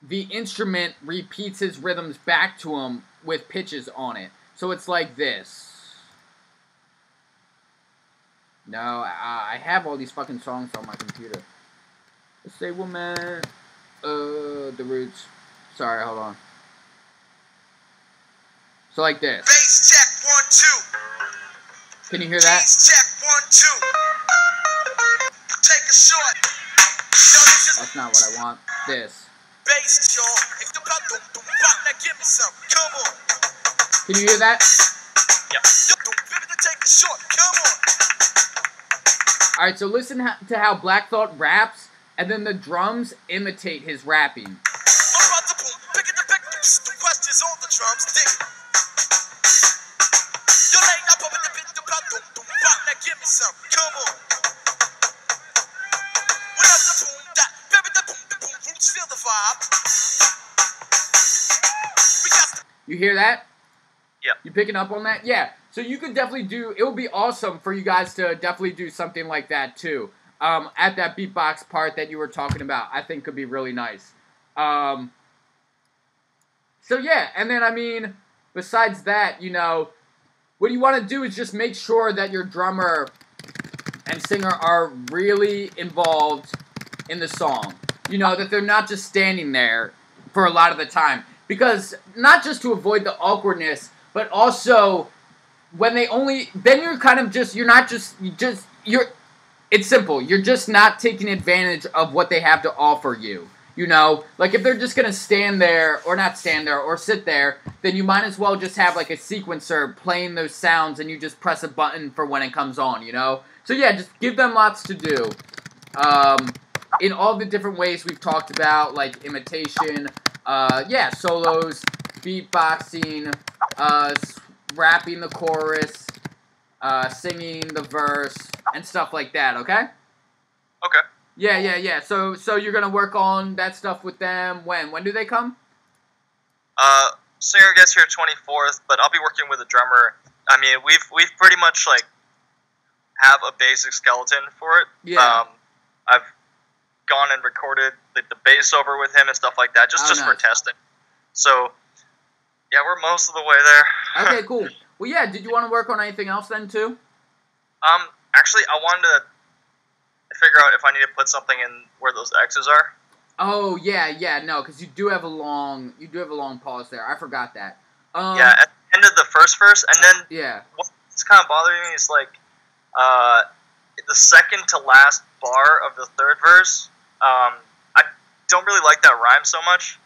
the instrument repeats his rhythms back to him with pitches on it. So it's like this. No, I, I have all these fucking songs on my computer. Say woman. Uh, the roots. Sorry, hold on. So like this. Bass check one two. Can you hear that? Bass check one two. Take a shot. That's not what I want. This. bass, y'all. If the pop dum pop, now give me some. Come on. Can you hear that? Yeah. Take a shot. Come on. Alright, so listen to how Black Thought raps, and then the drums imitate his rapping. You hear that? Yeah. You picking up on that? Yeah. So you could definitely do. It would be awesome for you guys to definitely do something like that too. Um, at that beatbox part that you were talking about, I think could be really nice. Um, so yeah, and then I mean, besides that, you know, what you want to do is just make sure that your drummer and singer are really involved in the song. You know, that they're not just standing there for a lot of the time. Because not just to avoid the awkwardness, but also when they only then you're kind of just you're not just you just you're it's simple. You're just not taking advantage of what they have to offer you. You know, like if they're just gonna stand there or not stand there or sit there, then you might as well just have like a sequencer playing those sounds and you just press a button for when it comes on, you know? So yeah, just give them lots to do. Um, in all the different ways we've talked about, like imitation, uh, yeah, solos, beatboxing, uh, rapping the chorus, uh, singing the verse, and stuff like that. Okay? Okay. Yeah, yeah, yeah. So, so you're gonna work on that stuff with them when? When do they come? Uh, singer gets here 24th, but I'll be working with a drummer. I mean, we've we've pretty much like have a basic skeleton for it. Yeah. Um, I've gone and recorded the, the bass over with him and stuff like that, just Oh, just for testing. So, yeah, we're most of the way there. Okay, cool. Well, yeah. Did you want to work on anything else then too? Um, actually, I wanted to figure out if I need to put something in where those X's are. Oh yeah, yeah. No, because you do have a long, you do have a long pause there. I forgot that. Um, yeah, at the end of the first verse, and then Yeah. what's kind of bothering me is like uh, the second to last bar of the third verse. Um, don't really like that rhyme so much.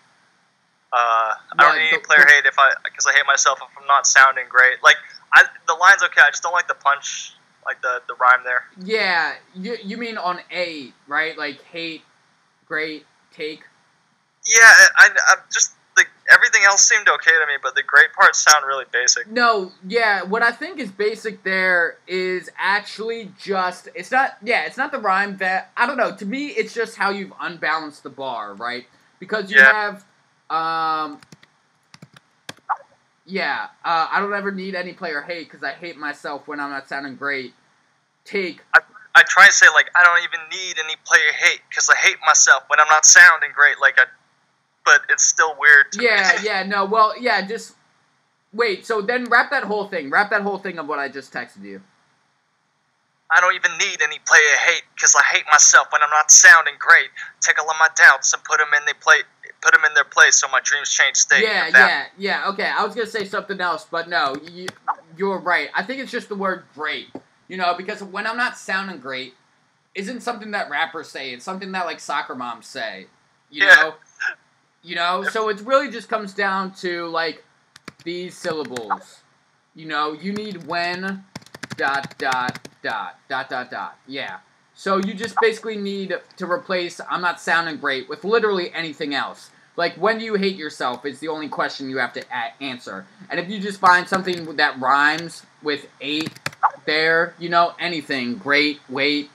Uh, I don't need player hate if I because I hate myself if I'm not sounding great. Like I, the line's okay. I just don't like the punch, like the the rhyme there. Yeah, you you mean on A, right? Like hate, great, take. Yeah, I, I, I'm just everything else seemed okay to me, but the great parts sound really basic. No, yeah, what I think is basic there is actually just it's not yeah, it's not the rhyme that I don't know. To me, it's just how you've unbalanced the bar, right? Because you Yeah. have um yeah, uh, I don't ever need any player hate because I hate myself when I'm not sounding great. Take I try to say like I don't even need any player hate because I hate myself when I'm not sounding great. Like I, but it's still weird to Yeah, me. yeah, no, well, yeah, just wait. So then wrap that whole thing. Wrap that whole thing of what I just texted you. I don't even need any player hate because I hate myself when I'm not sounding great. Take all of my doubts and put them in their place. Put them in their place so my dreams change state. Yeah, yeah, yeah. Okay, I was gonna say something else, but no, you, you're right. I think it's just the word "great." You know, because when I'm not sounding great, isn't something that rappers say. It's something that like soccer moms say. You Yeah. know, you know. So it really just comes down to like these syllables. You know, you need when dot dot dot dot dot dot. Yeah. So you just basically need to replace I'm not sounding great with literally anything else. Like when do you hate yourself is the only question you have to answer. And if you just find something that rhymes with eight, there, you know, anything. Great, wait,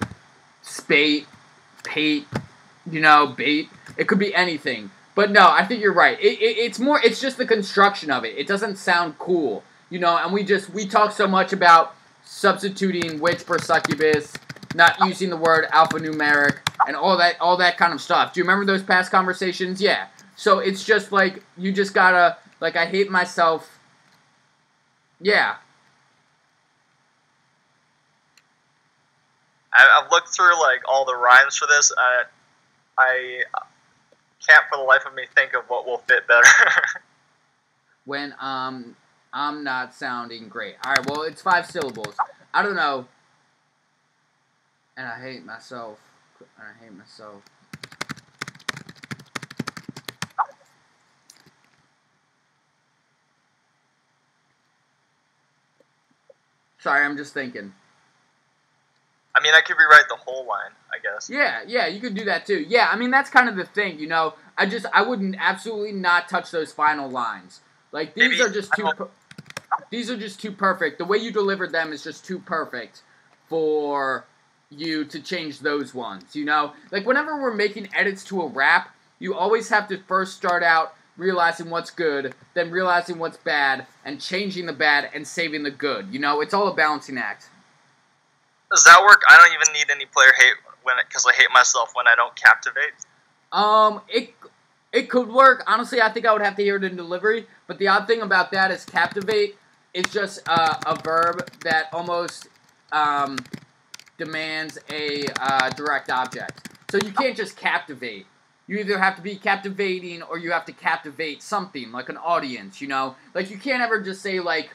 spate, pate, you know, bait. It could be anything. But no, I think you're right. It, it, it's more, it's just the construction of it. It doesn't sound cool, you know, and we just, we talk so much about substituting witch for succubus, not using the word alphanumeric, and all that, all that kind of stuff. Do you remember those past conversations? Yeah. So it's just like, you just gotta, like, I hate myself. Yeah. I, I've looked through like all the rhymes for this. I, I can't for the life of me think of what will fit better. when um I'm not sounding great. All right, well it's five syllables. I don't know. And I hate myself. And I hate myself. Sorry, I'm just thinking. I mean, I could rewrite the whole line, I guess. Yeah, yeah, you could do that too. Yeah, I mean that's kind of the thing, you know. I just I wouldn't absolutely not touch those final lines. Like these Maybe- are just too these are just too perfect. The way you delivered them is just too perfect for you to change those ones, you know? Like whenever we're making edits to a rap, you always have to first start out realizing what's good, then realizing what's bad and changing the bad and saving the good. You know, it's all a balancing act. Does that work? I don't even need any player hate when because I hate myself when I don't captivate. Um, it it could work. Honestly, I think I would have to hear it in delivery. But the odd thing about that is captivate is just uh, a verb that almost um, demands a uh, direct object. So you can't just captivate. You either have to be captivating or you have to captivate something like an audience. You know, like you can't ever just say like,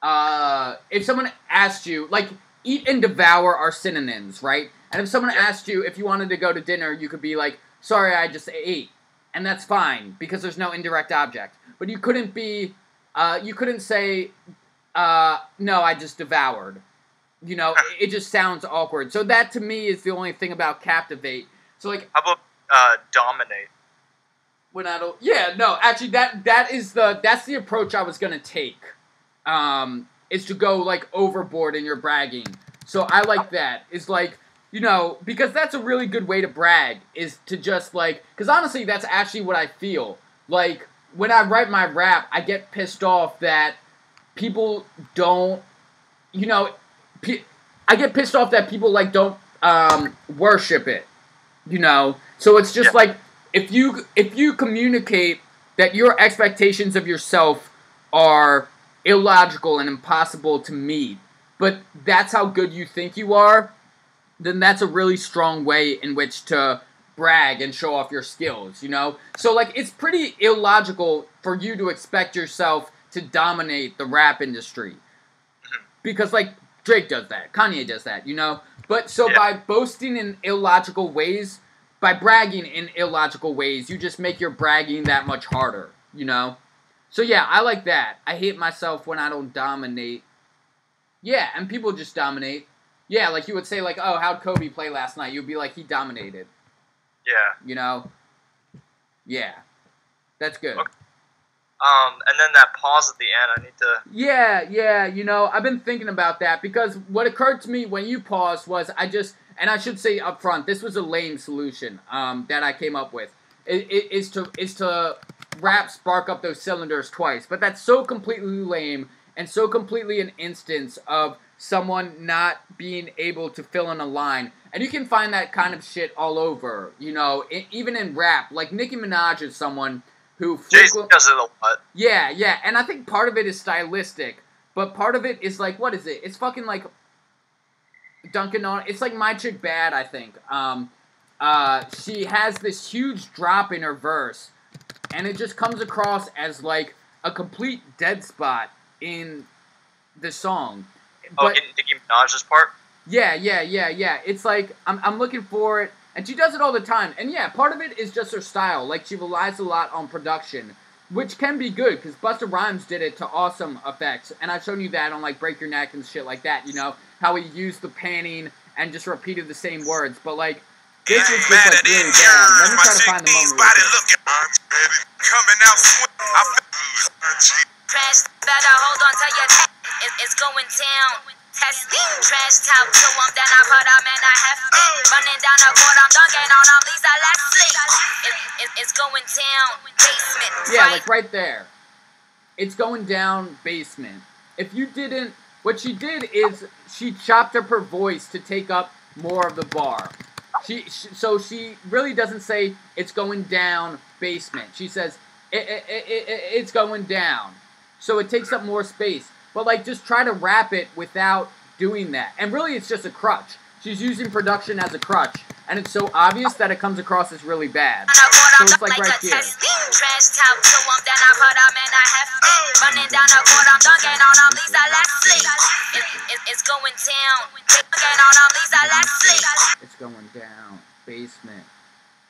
uh, if someone asked you like eat and devour are synonyms, right? And if someone asked you if you wanted to go to dinner, you could be like, sorry, I just ate. And that's fine because there's no indirect object. But you couldn't be, uh, you couldn't say, uh, no, I just devoured. You know, it, it just sounds awkward. So that to me is the only thing about captivate. So like How about uh, dominate? when I don't, yeah, no, actually that that is the that's the approach I was gonna take. Um, is to go like overboard in your bragging. So I like that. It's like you know because that's a really good way to brag is to just like because honestly that's actually what I feel like when I write my rap I get pissed off that people don't you know pe- I get pissed off that people like don't um, worship it you know so it's just Yeah. like if you if you communicate that your expectations of yourself are illogical and impossible to meet but that's how good you think you are then that's a really strong way in which to brag and show off your skills you know so like it's pretty illogical for you to expect yourself to dominate the rap industry mm-hmm. because like Drake does that, Kanye does that, you know. But so Yeah. by boasting in illogical ways, by bragging in illogical ways, you just make your bragging that much harder, you know. So yeah, I like that. I hate myself when I don't dominate. Yeah, and people just dominate. Yeah, like you would say like, "Oh, how'd Kobe play last night?" You'd be like, "He dominated," Yeah. you know. Yeah, that's good. Okay. Um, and then that pause at the end. I need to. Yeah, yeah, you know, I've been thinking about that because what occurred to me when you paused was I just, and I should say up front, this was a lame solution um, that I came up with. It, it, is to is to rap spark up those cylinders twice, but that's so completely lame and so completely an instance of someone not being able to fill in a line. And you can find that kind of shit all over, you know, even in rap. Like Nicki Minaj is someone who Jason frequent- does it a lot. yeah, yeah, and I think part of it is stylistic, but part of it is like, what is it? It's fucking like Duncan on. It's like my chick bad. I think. Um, uh, she has this huge drop in her verse, and it just comes across as like a complete dead spot in the song. Oh, But in Nicki Minaj's part. yeah, yeah, yeah, yeah. It's like I'm, I'm looking for it, and she does it all the time. And yeah, part of it is just her style. Like she relies a lot on production, which can be good because Busta Rhymes did it to awesome effects. And I've shown you that on like Break Your Neck and shit like that. You know how he used the panning and just repeated the same words. But like this is just like really bad. Let me try to find the moment. real quick. Coming out swing. I Crash, better hold on to your neck. It, it's going down. testing. Trash talk to them, then I put them in a hefty. Running down the court, I'm dunking on them, Lisa Leslie. It, it, it's going down, basement. Yeah, right? like right there. It's going down basement. If you didn't, what she did is she chopped up her voice to take up more of the bar. She, sh so she really doesn't say it's going down basement. She says it, it, it, it, it's going down. So it takes up more space. But like just try to wrap it without doing that. And really it's just a crutch. She's using production as a crutch. And it's so obvious that it comes across as really bad. So it's like right here. It's going down. Basement.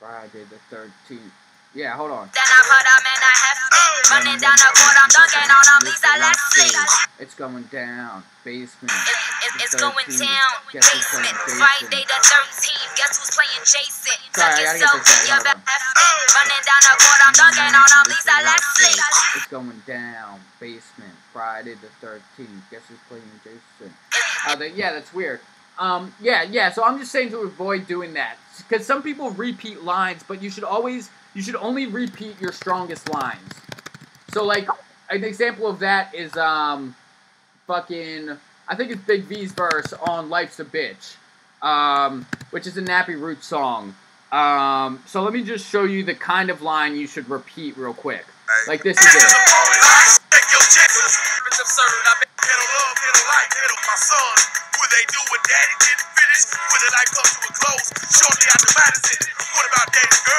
Friday the 13th. Yeah, hold on. Then I put them in a hefty. Running down the court, I'm dunking on them, Lisa Leslie. It's going down. Basement. It, it, it's going down, basement. Friday the 13th, guess who's playing Jason? Sorry, I Tuck gotta get yourself this in your hefty. Running down the court, I'm dunking on them, Lisa Leslie. It's going down. Basement. Friday the 13th. Guess who's playing Jason? Uh, that, yeah, that's weird. Um, yeah, yeah. So I'm just saying to avoid doing that because some people repeat lines, but you should always, you should only repeat your strongest lines. So like an example of that is um, fucking, I think it's Big V's verse on "Life's a Bitch," um, which is a Nappy Roots song. Um, so let me just show you the kind of line you should repeat real quick. Like this is it.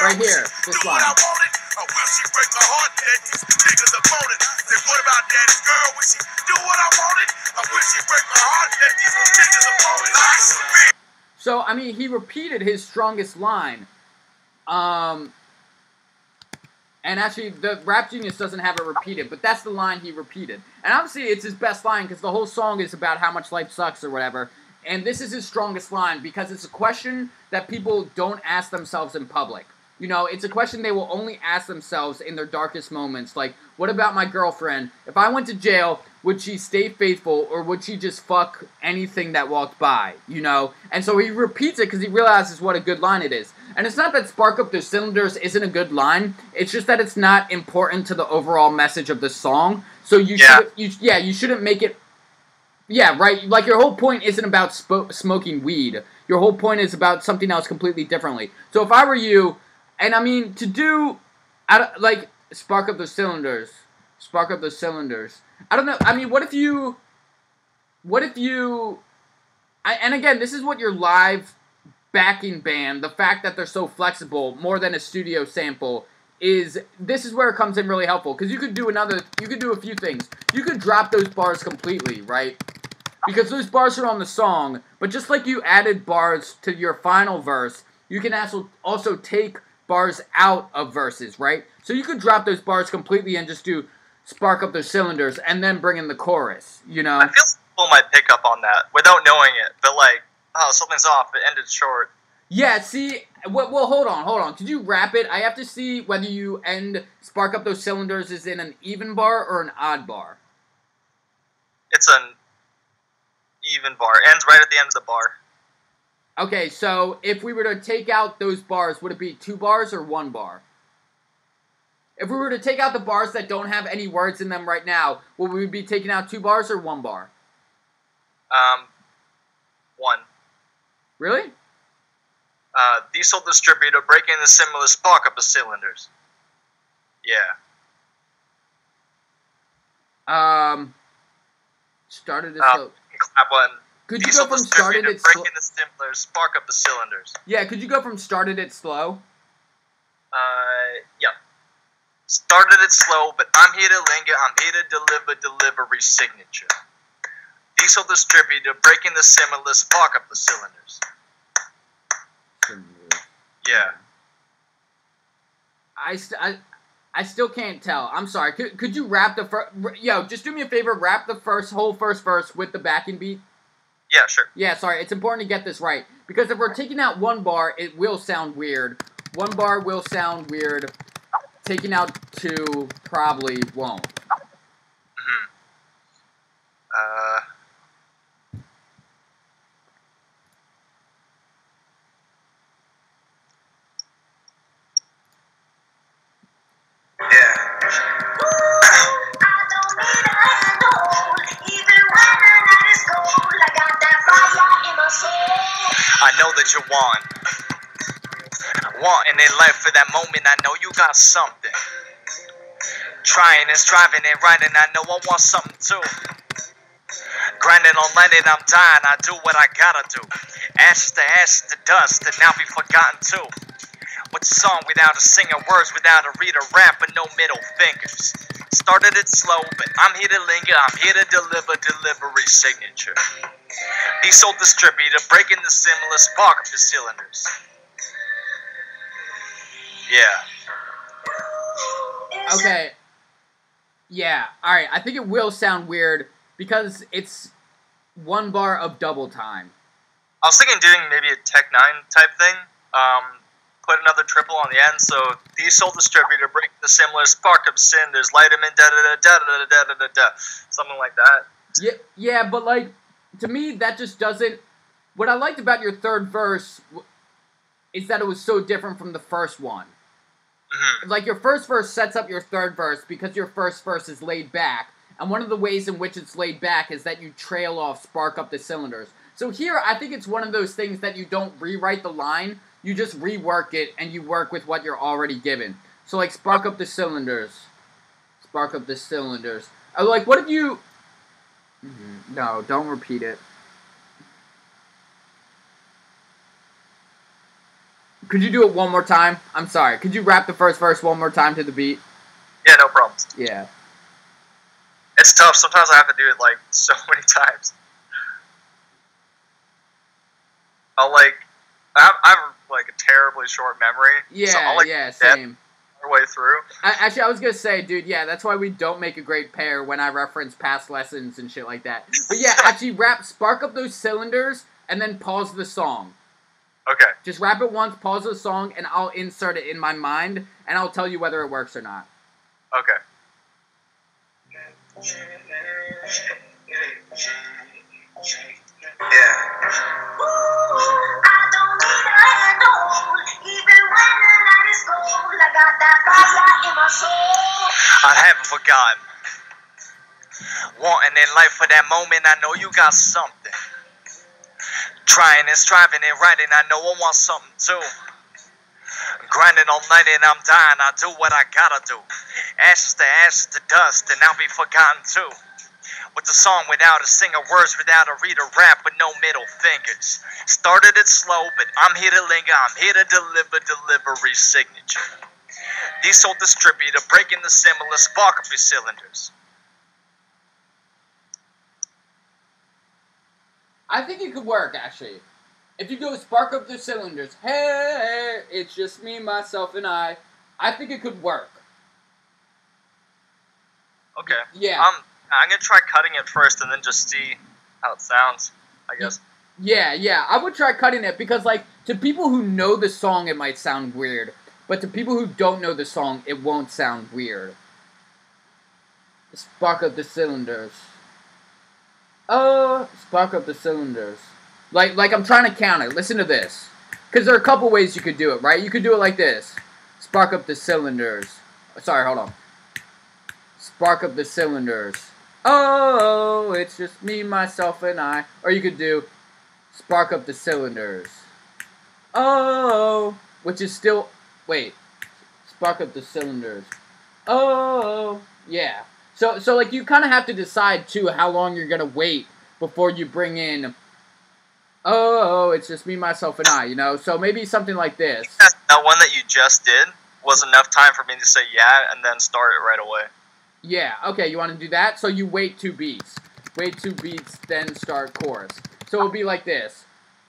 Right here, this line. I will she break my heart let these niggas opponent. Say, what about daddy's girl? Will she do what I wanted? I will she break my heart let these niggas opponent. Like some bitch. So I mean, he repeated his strongest line. Um, and actually, the Rap Genius doesn't have it repeated, but that's the line he repeated. And obviously, it's his best line because the whole song is about how much life sucks or whatever. And this is his strongest line because it's a question that people don't ask themselves in public. You know, it's a question they will only ask themselves in their darkest moments. Like, what about my girlfriend? If I went to jail, would she stay faithful or would she just fuck anything that walked by? You know? And so he repeats it because he realizes what a good line it is. And it's not that Spark Up the Cylinders isn't a good line, it's just that it's not important to the overall message of the song. So you Yeah. should, you, yeah, you shouldn't make it yeah, right. Like your whole point isn't about spo- smoking weed. Your whole point is about something else completely differently. So if I were you, and I mean to do, I like spark up the cylinders, spark up the cylinders. I don't know. I mean, what if you, what if you, I, and again, this is what your live backing band, the fact that they're so flexible, more than a studio sample, is this is where it comes in really helpful because you could do another, you could do a few things. You could drop those bars completely, right? Because those bars are on the song, but just like you added bars to your final verse, you can also also take bars out of verses, right? So you could drop those bars completely and just do spark up those cylinders and then bring in the chorus, you know? I feel some people might pick up on that without knowing it, but like, oh, something's off. It ended short. Yeah, see, well, well, hold on, hold on. Did you wrap it? I have to see whether you end spark up those cylinders is in an even bar or an odd bar. It's an even bar. Ends right at the end of the bar. Okay, so if we were to take out those bars, would it be two bars or one bar? If we were to take out the bars that don't have any words in them right now, would we be taking out two bars or one bar? Um, one. Really? Uh, diesel distributor breaking the similar spark up the cylinders. Yeah. Um, started it Uh, slow. Clap one. Could you go from started it slow? breaking the similar spark up the cylinders. Yeah, could you go from started it slow? Uh, yeah. Started it slow, but I'm here to linger. I'm here to deliver delivery signature. Diesel distributor breaking the similar spark up the cylinders. Yeah. I, st- I, I still can't tell. I'm sorry. Could, could you rap the first? Yo, just do me a favor. Rap the first whole first verse with the backing beat. Yeah, sure. Yeah, sorry. It's important to get this right because if we're taking out one bar, it will sound weird. One bar will sound weird. Taking out two probably won't. hmm Uh, I know that you want. Wanting in life for that moment, I know you got something. Trying and striving and writing, I know I want something too. Grinding on landing, I'm dying, I do what I gotta do. Ash to ash to dust, and now be forgotten too. What's a song without a singer, words without a reader, rap, but no middle fingers? Started it slow, but I'm here to linger, I'm here to deliver delivery signature. Diesel distributor, breaking the similar spark of the cylinders. Yeah. Okay. Yeah. All right. I think it will sound weird because it's one bar of double time. I was thinking doing maybe a Tech N9ne type thing. Um, put another triple on the end. So diesel distributor, break the similar spark of sin. There's light him in da da da da da da da da da. Something like that. Yeah. Yeah. But like, to me, that just doesn't. What I liked about your third verse is that it was so different from the first one. hmm like your first verse sets up your third verse because your first verse is laid back and one of the ways in which it's laid back is that you trail off spark up the cylinders so here i think it's one of those things that you don't rewrite the line you just rework it and you work with what you're already given so like spark up the cylinders spark up the cylinders Uh, like what if you Mhm. no don't repeat it could you do it one more time i'm sorry could you rap the first verse one more time to the beat Yeah, no problems. yeah It's tough. Sometimes I have to do it like so many times. I'll like, I have, I have like a terribly short memory. Yeah, so I'll, like, yeah, same. our way through. I, actually, I was gonna say, dude, yeah, that's why we don't make a great pair when I reference past lessons and shit like that. But yeah, actually, wrap, spark up those cylinders, and then pause the song. Okay. Just rap it once, pause the song, and I'll insert it in my mind, and I'll tell you whether it works or not. Okay. I haven't forgotten. Wanting in life for that moment, I know you got something. Trying and striving and writing, I know I want something too. Grinding all night and I'm dying, I do what I gotta do. Ashes to ashes to dust, and I'll be forgotten too. With a song without a singer, words without a reader, rap with no middle fingers. Started it slow, but I'm here to linger, I'm here to deliver delivery signature. Diesel distributor, breaking the similar spark cylinders. I think it could work, actually. If you go spark up the cylinders, hey, it's just me, myself, and I. I think it could work. Okay. Yeah. Um, I'm gonna try cutting it first and then just see how it sounds. I guess. Yeah, yeah. I would try cutting it because, like, to people who know the song, it might sound weird. But to people who don't know the song, it won't sound weird. Spark up the cylinders. Oh, spark up the cylinders. Like, like I'm trying to count it. Listen to this. Because there are a couple ways you could do it, right? You could do it like this. Spark up the cylinders. Sorry, hold on. Spark up the cylinders. Oh, it's just me, myself, and I. Or you could do spark up the cylinders. Oh, which is still wait. Spark up the cylinders. Oh, yeah. So so like you kind of have to decide too how long you're gonna wait before you bring in. Oh, it's just me, myself, and I. You know, so maybe something like this. That one that you just did was enough time for me to say yeah and then start it right away. Yeah, okay, you want to do that? So you wait two beats. Wait two beats, then start chorus. So it'll be like this.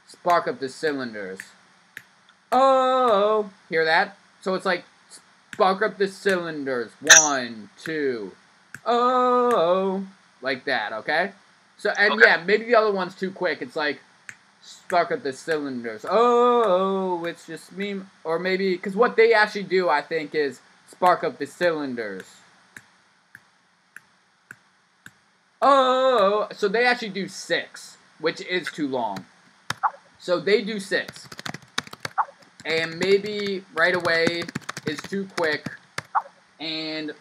Spark up the cylinders. Oh, hear that? So it's like spark up the cylinders. One, two. Oh, like that, okay? So and Okay. yeah, maybe the other one's too quick. It's like spark up the cylinders. Oh, it's just me or maybe cuz what they actually do I think is spark up the cylinders. Oh, so they actually do six, which is too long. So they do six. And maybe right away is too quick, and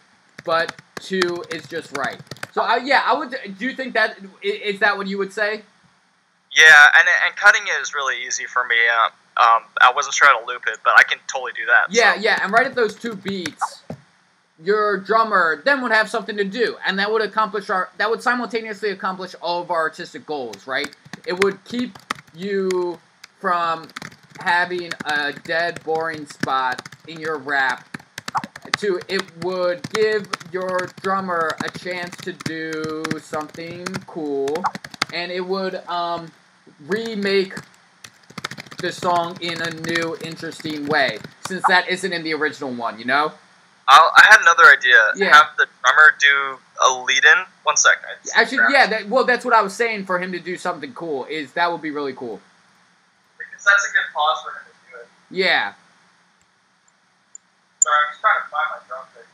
but two is just right. So I, yeah, I would. Do you think that is that what you would say? Yeah, and and cutting it is really easy for me. Uh, um, I wasn't sure how to loop it, but I can totally do that. Yeah, so. yeah, and right at those two beats, your drummer then would have something to do, and that would accomplish our that would simultaneously accomplish all of our artistic goals, right? It would keep you from having a dead boring spot in your rap to it would give your drummer a chance to do something cool and it would um, remake the song in a new interesting way since that isn't in the original one you know I'll, I had another idea. Yeah. Have the drummer do a lead in. One second. Actually yeah that, well that's what i was saying for him to do something cool is that would be really cool that's a good pause for him to do it. yeah Sorry, I'm just trying to find my drum here.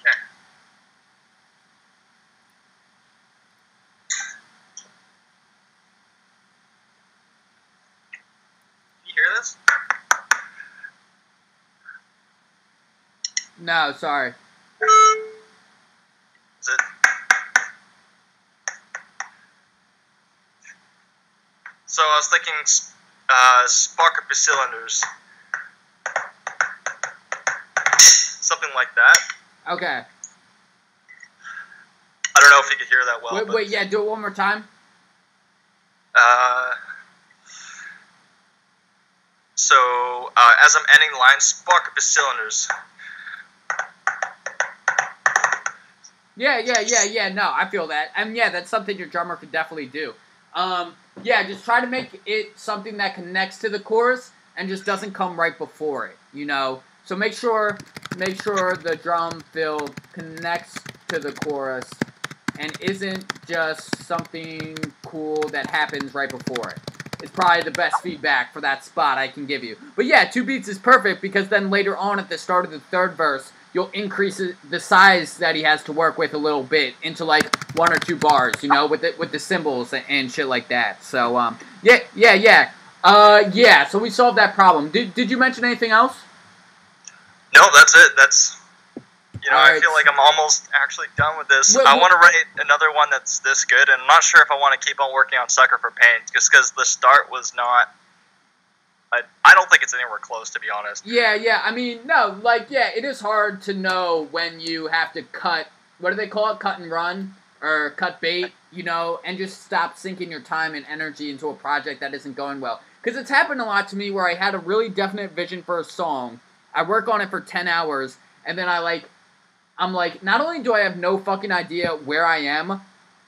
Okay. Can you hear this? No sorry Is it? So I was thinking, uh, spark up your cylinders, something like that. okay I don't know if you could hear that well. wait wait yeah do it one more time Uh, so uh, as I'm ending the line, spark up your cylinders. Yeah, yeah, yeah, yeah. No, I feel that, and yeah, that's something your drummer could definitely do. Um, yeah, just try to make it something that connects to the chorus and just doesn't come right before it. You know, so make sure make sure the drum fill connects to the chorus and isn't just something cool that happens right before it. It's probably the best feedback for that spot I can give you. But yeah, two beats is perfect because then later on at the start of the third verse, you'll increase the size that he has to work with a little bit into like one or two bars, you know, with the, with the cymbals and, and shit like that. So um, yeah, yeah, yeah, uh, yeah. So we solved that problem. Did Did you mention anything else? No, that's it. That's you know, I feel like I'm almost actually done with this. Wait, I want to write another one that's this good, and I'm not sure if I want to keep on working on Sucker for Pain, just because the start was not. I, I don't think it's anywhere close, to be honest. Yeah, yeah. I mean, no, like, yeah, it is hard to know when you have to cut. What do they call it? Cut and run or cut bait, you know, and just stop sinking your time and energy into a project that isn't going well. Because it's happened a lot to me where I had a really definite vision for a song. I work on it for ten hours, and then I like, I'm like, not only do I have no fucking idea where I am,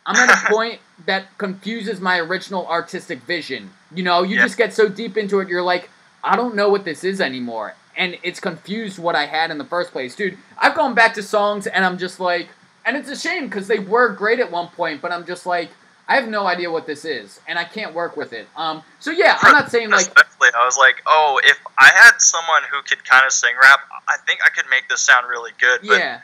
I'm at a point that confuses my original artistic vision. You know, you just get so deep into it, you're like, I don't know what this is anymore. And it's confused what I had in the first place. Dude, I've gone back to songs and I'm just like, and it's a shame because they were great at one point, but I'm just like, I have no idea what this is, and I can't work with it. Um, so yeah, I'm not saying like, Especially, I was like, oh, if I had someone who could kind of sing rap, I think I could make this sound really good. But yeah,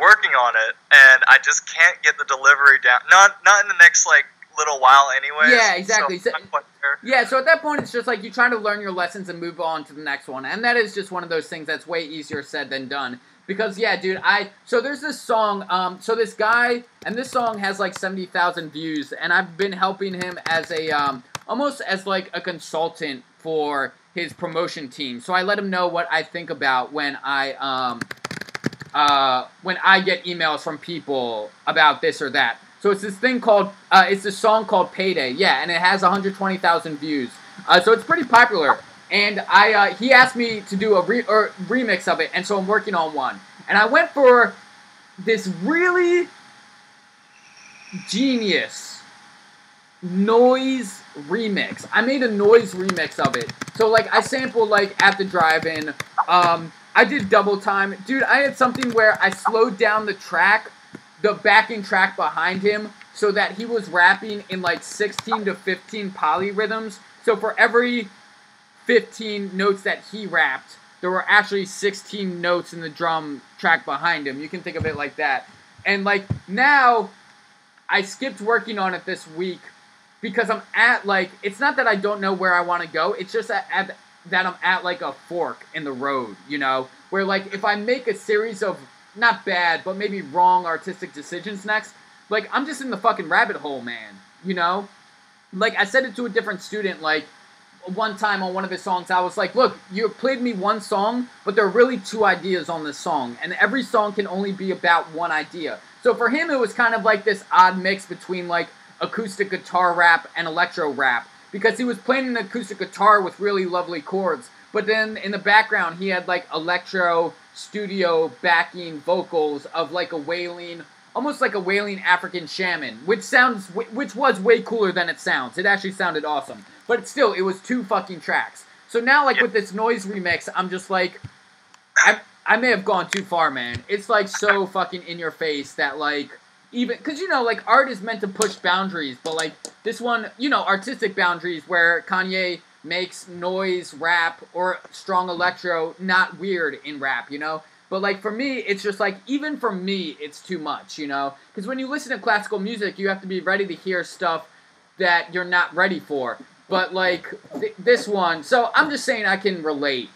working on it, and I just can't get the delivery down. Not not in the next like little while, anyway. Yeah, exactly. So So- I'm quite there. Yeah, so at that point, it's just like you try to learn your lessons and move on to the next one, and that is just one of those things that's way easier said than done. Because yeah, dude, I so there's this song, um, so this guy, and this song has like seventy thousand views, and I've been helping him as a um, almost as like a consultant for his promotion team. So I let him know what I think about when I um, uh, when I get emails from people about this or that. So it's this thing called, uh, it's this song called Payday, yeah, and it has 120,000 views. Uh, so it's pretty popular. And I, uh, he asked me to do a re- remix of it, and so I'm working on one. And I went for this really genius noise remix. I made a noise remix of it. So like I sampled like at the drive-in. Um, I did double time, dude. I had something where I slowed down the track, the backing track behind him, so that he was rapping in like 16 to 15 polyrhythms. So for every 15 notes that he rapped, there were actually 16 notes in the drum track behind him. You can think of it like that. And like now, I skipped working on it this week because I'm at like it's not that I don't know where I want to go. It's just that at, that I'm at like a fork in the road, you know, where like if I make a series of not bad but maybe wrong artistic decisions next, like I'm just in the fucking rabbit hole, man. You know, like I said it to a different student like one time on one of his songs i was like look you played me one song but there are really two ideas on this song and every song can only be about one idea so for him it was kind of like this odd mix between like acoustic guitar rap and electro rap because he was playing an acoustic guitar with really lovely chords but then in the background he had like electro studio backing vocals of like a wailing almost like a wailing african shaman which sounds which was way cooler than it sounds it actually sounded awesome but still, it was two fucking tracks. So now, like with this noise remix, I'm just like, I I may have gone too far, man. It's like so fucking in your face that like even because you know like art is meant to push boundaries, but like this one, you know, artistic boundaries where Kanye makes noise rap or strong electro not weird in rap, you know. But like for me, it's just like even for me, it's too much, you know. Because when you listen to classical music, you have to be ready to hear stuff that you're not ready for. But like th- this one, so I'm just saying I can relate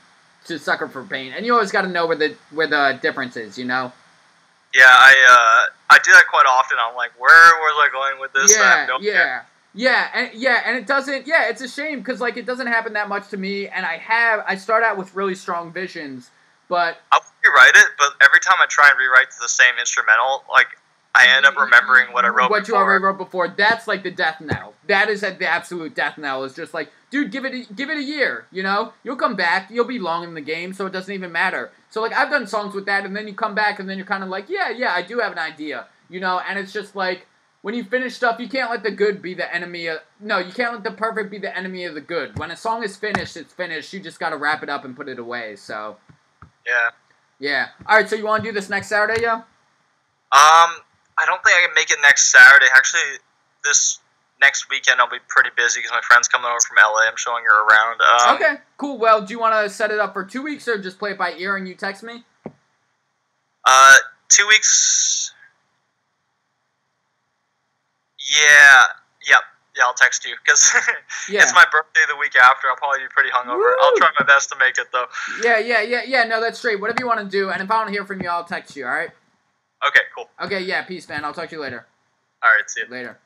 to Sucker for Pain, and you always got to know where the where the difference is, you know. Yeah, I uh, I do that quite often. I'm like, where was I going with this? Yeah, yeah. Yeah, and yeah, and it doesn't. Yeah, it's a shame because like it doesn't happen that much to me, and I have I start out with really strong visions, but I'll rewrite it. But every time I try and rewrite the same instrumental, like I end up remembering what I wrote. What before. you already wrote before. That's like the death knell. That is at the absolute death knell. Is just like, dude, give it a, give it a year. You know, you'll come back. You'll be long in the game, so it doesn't even matter. So like, I've done songs with that, and then you come back, and then you're kind of like, yeah, yeah, I do have an idea. You know, and it's just like when you finish stuff, you can't let the good be the enemy of. No, you can't let the perfect be the enemy of the good. When a song is finished, it's finished. You just gotta wrap it up and put it away. So. Yeah. Yeah. All right. So you want to do this next Saturday, yo? Um, I don't think I can make it next Saturday. Actually, this next weekend I'll be pretty busy because my friend's coming over from LA. I'm showing her around. Um, okay, cool. Well, do you want to set it up for two weeks or just play it by ear and you text me? Uh, two weeks. Yeah. Yep. Yeah, I'll text you because Yeah. it's my birthday the week after. I'll probably be pretty hungover. Woo! I'll try my best to make it though. Yeah, yeah, yeah, yeah. No, that's straight. Whatever you want to do, and if I don't hear from you, I'll text you. All right? Okay, cool. Okay. Yeah. Peace, man. I'll talk to you later. All right, see you. Later.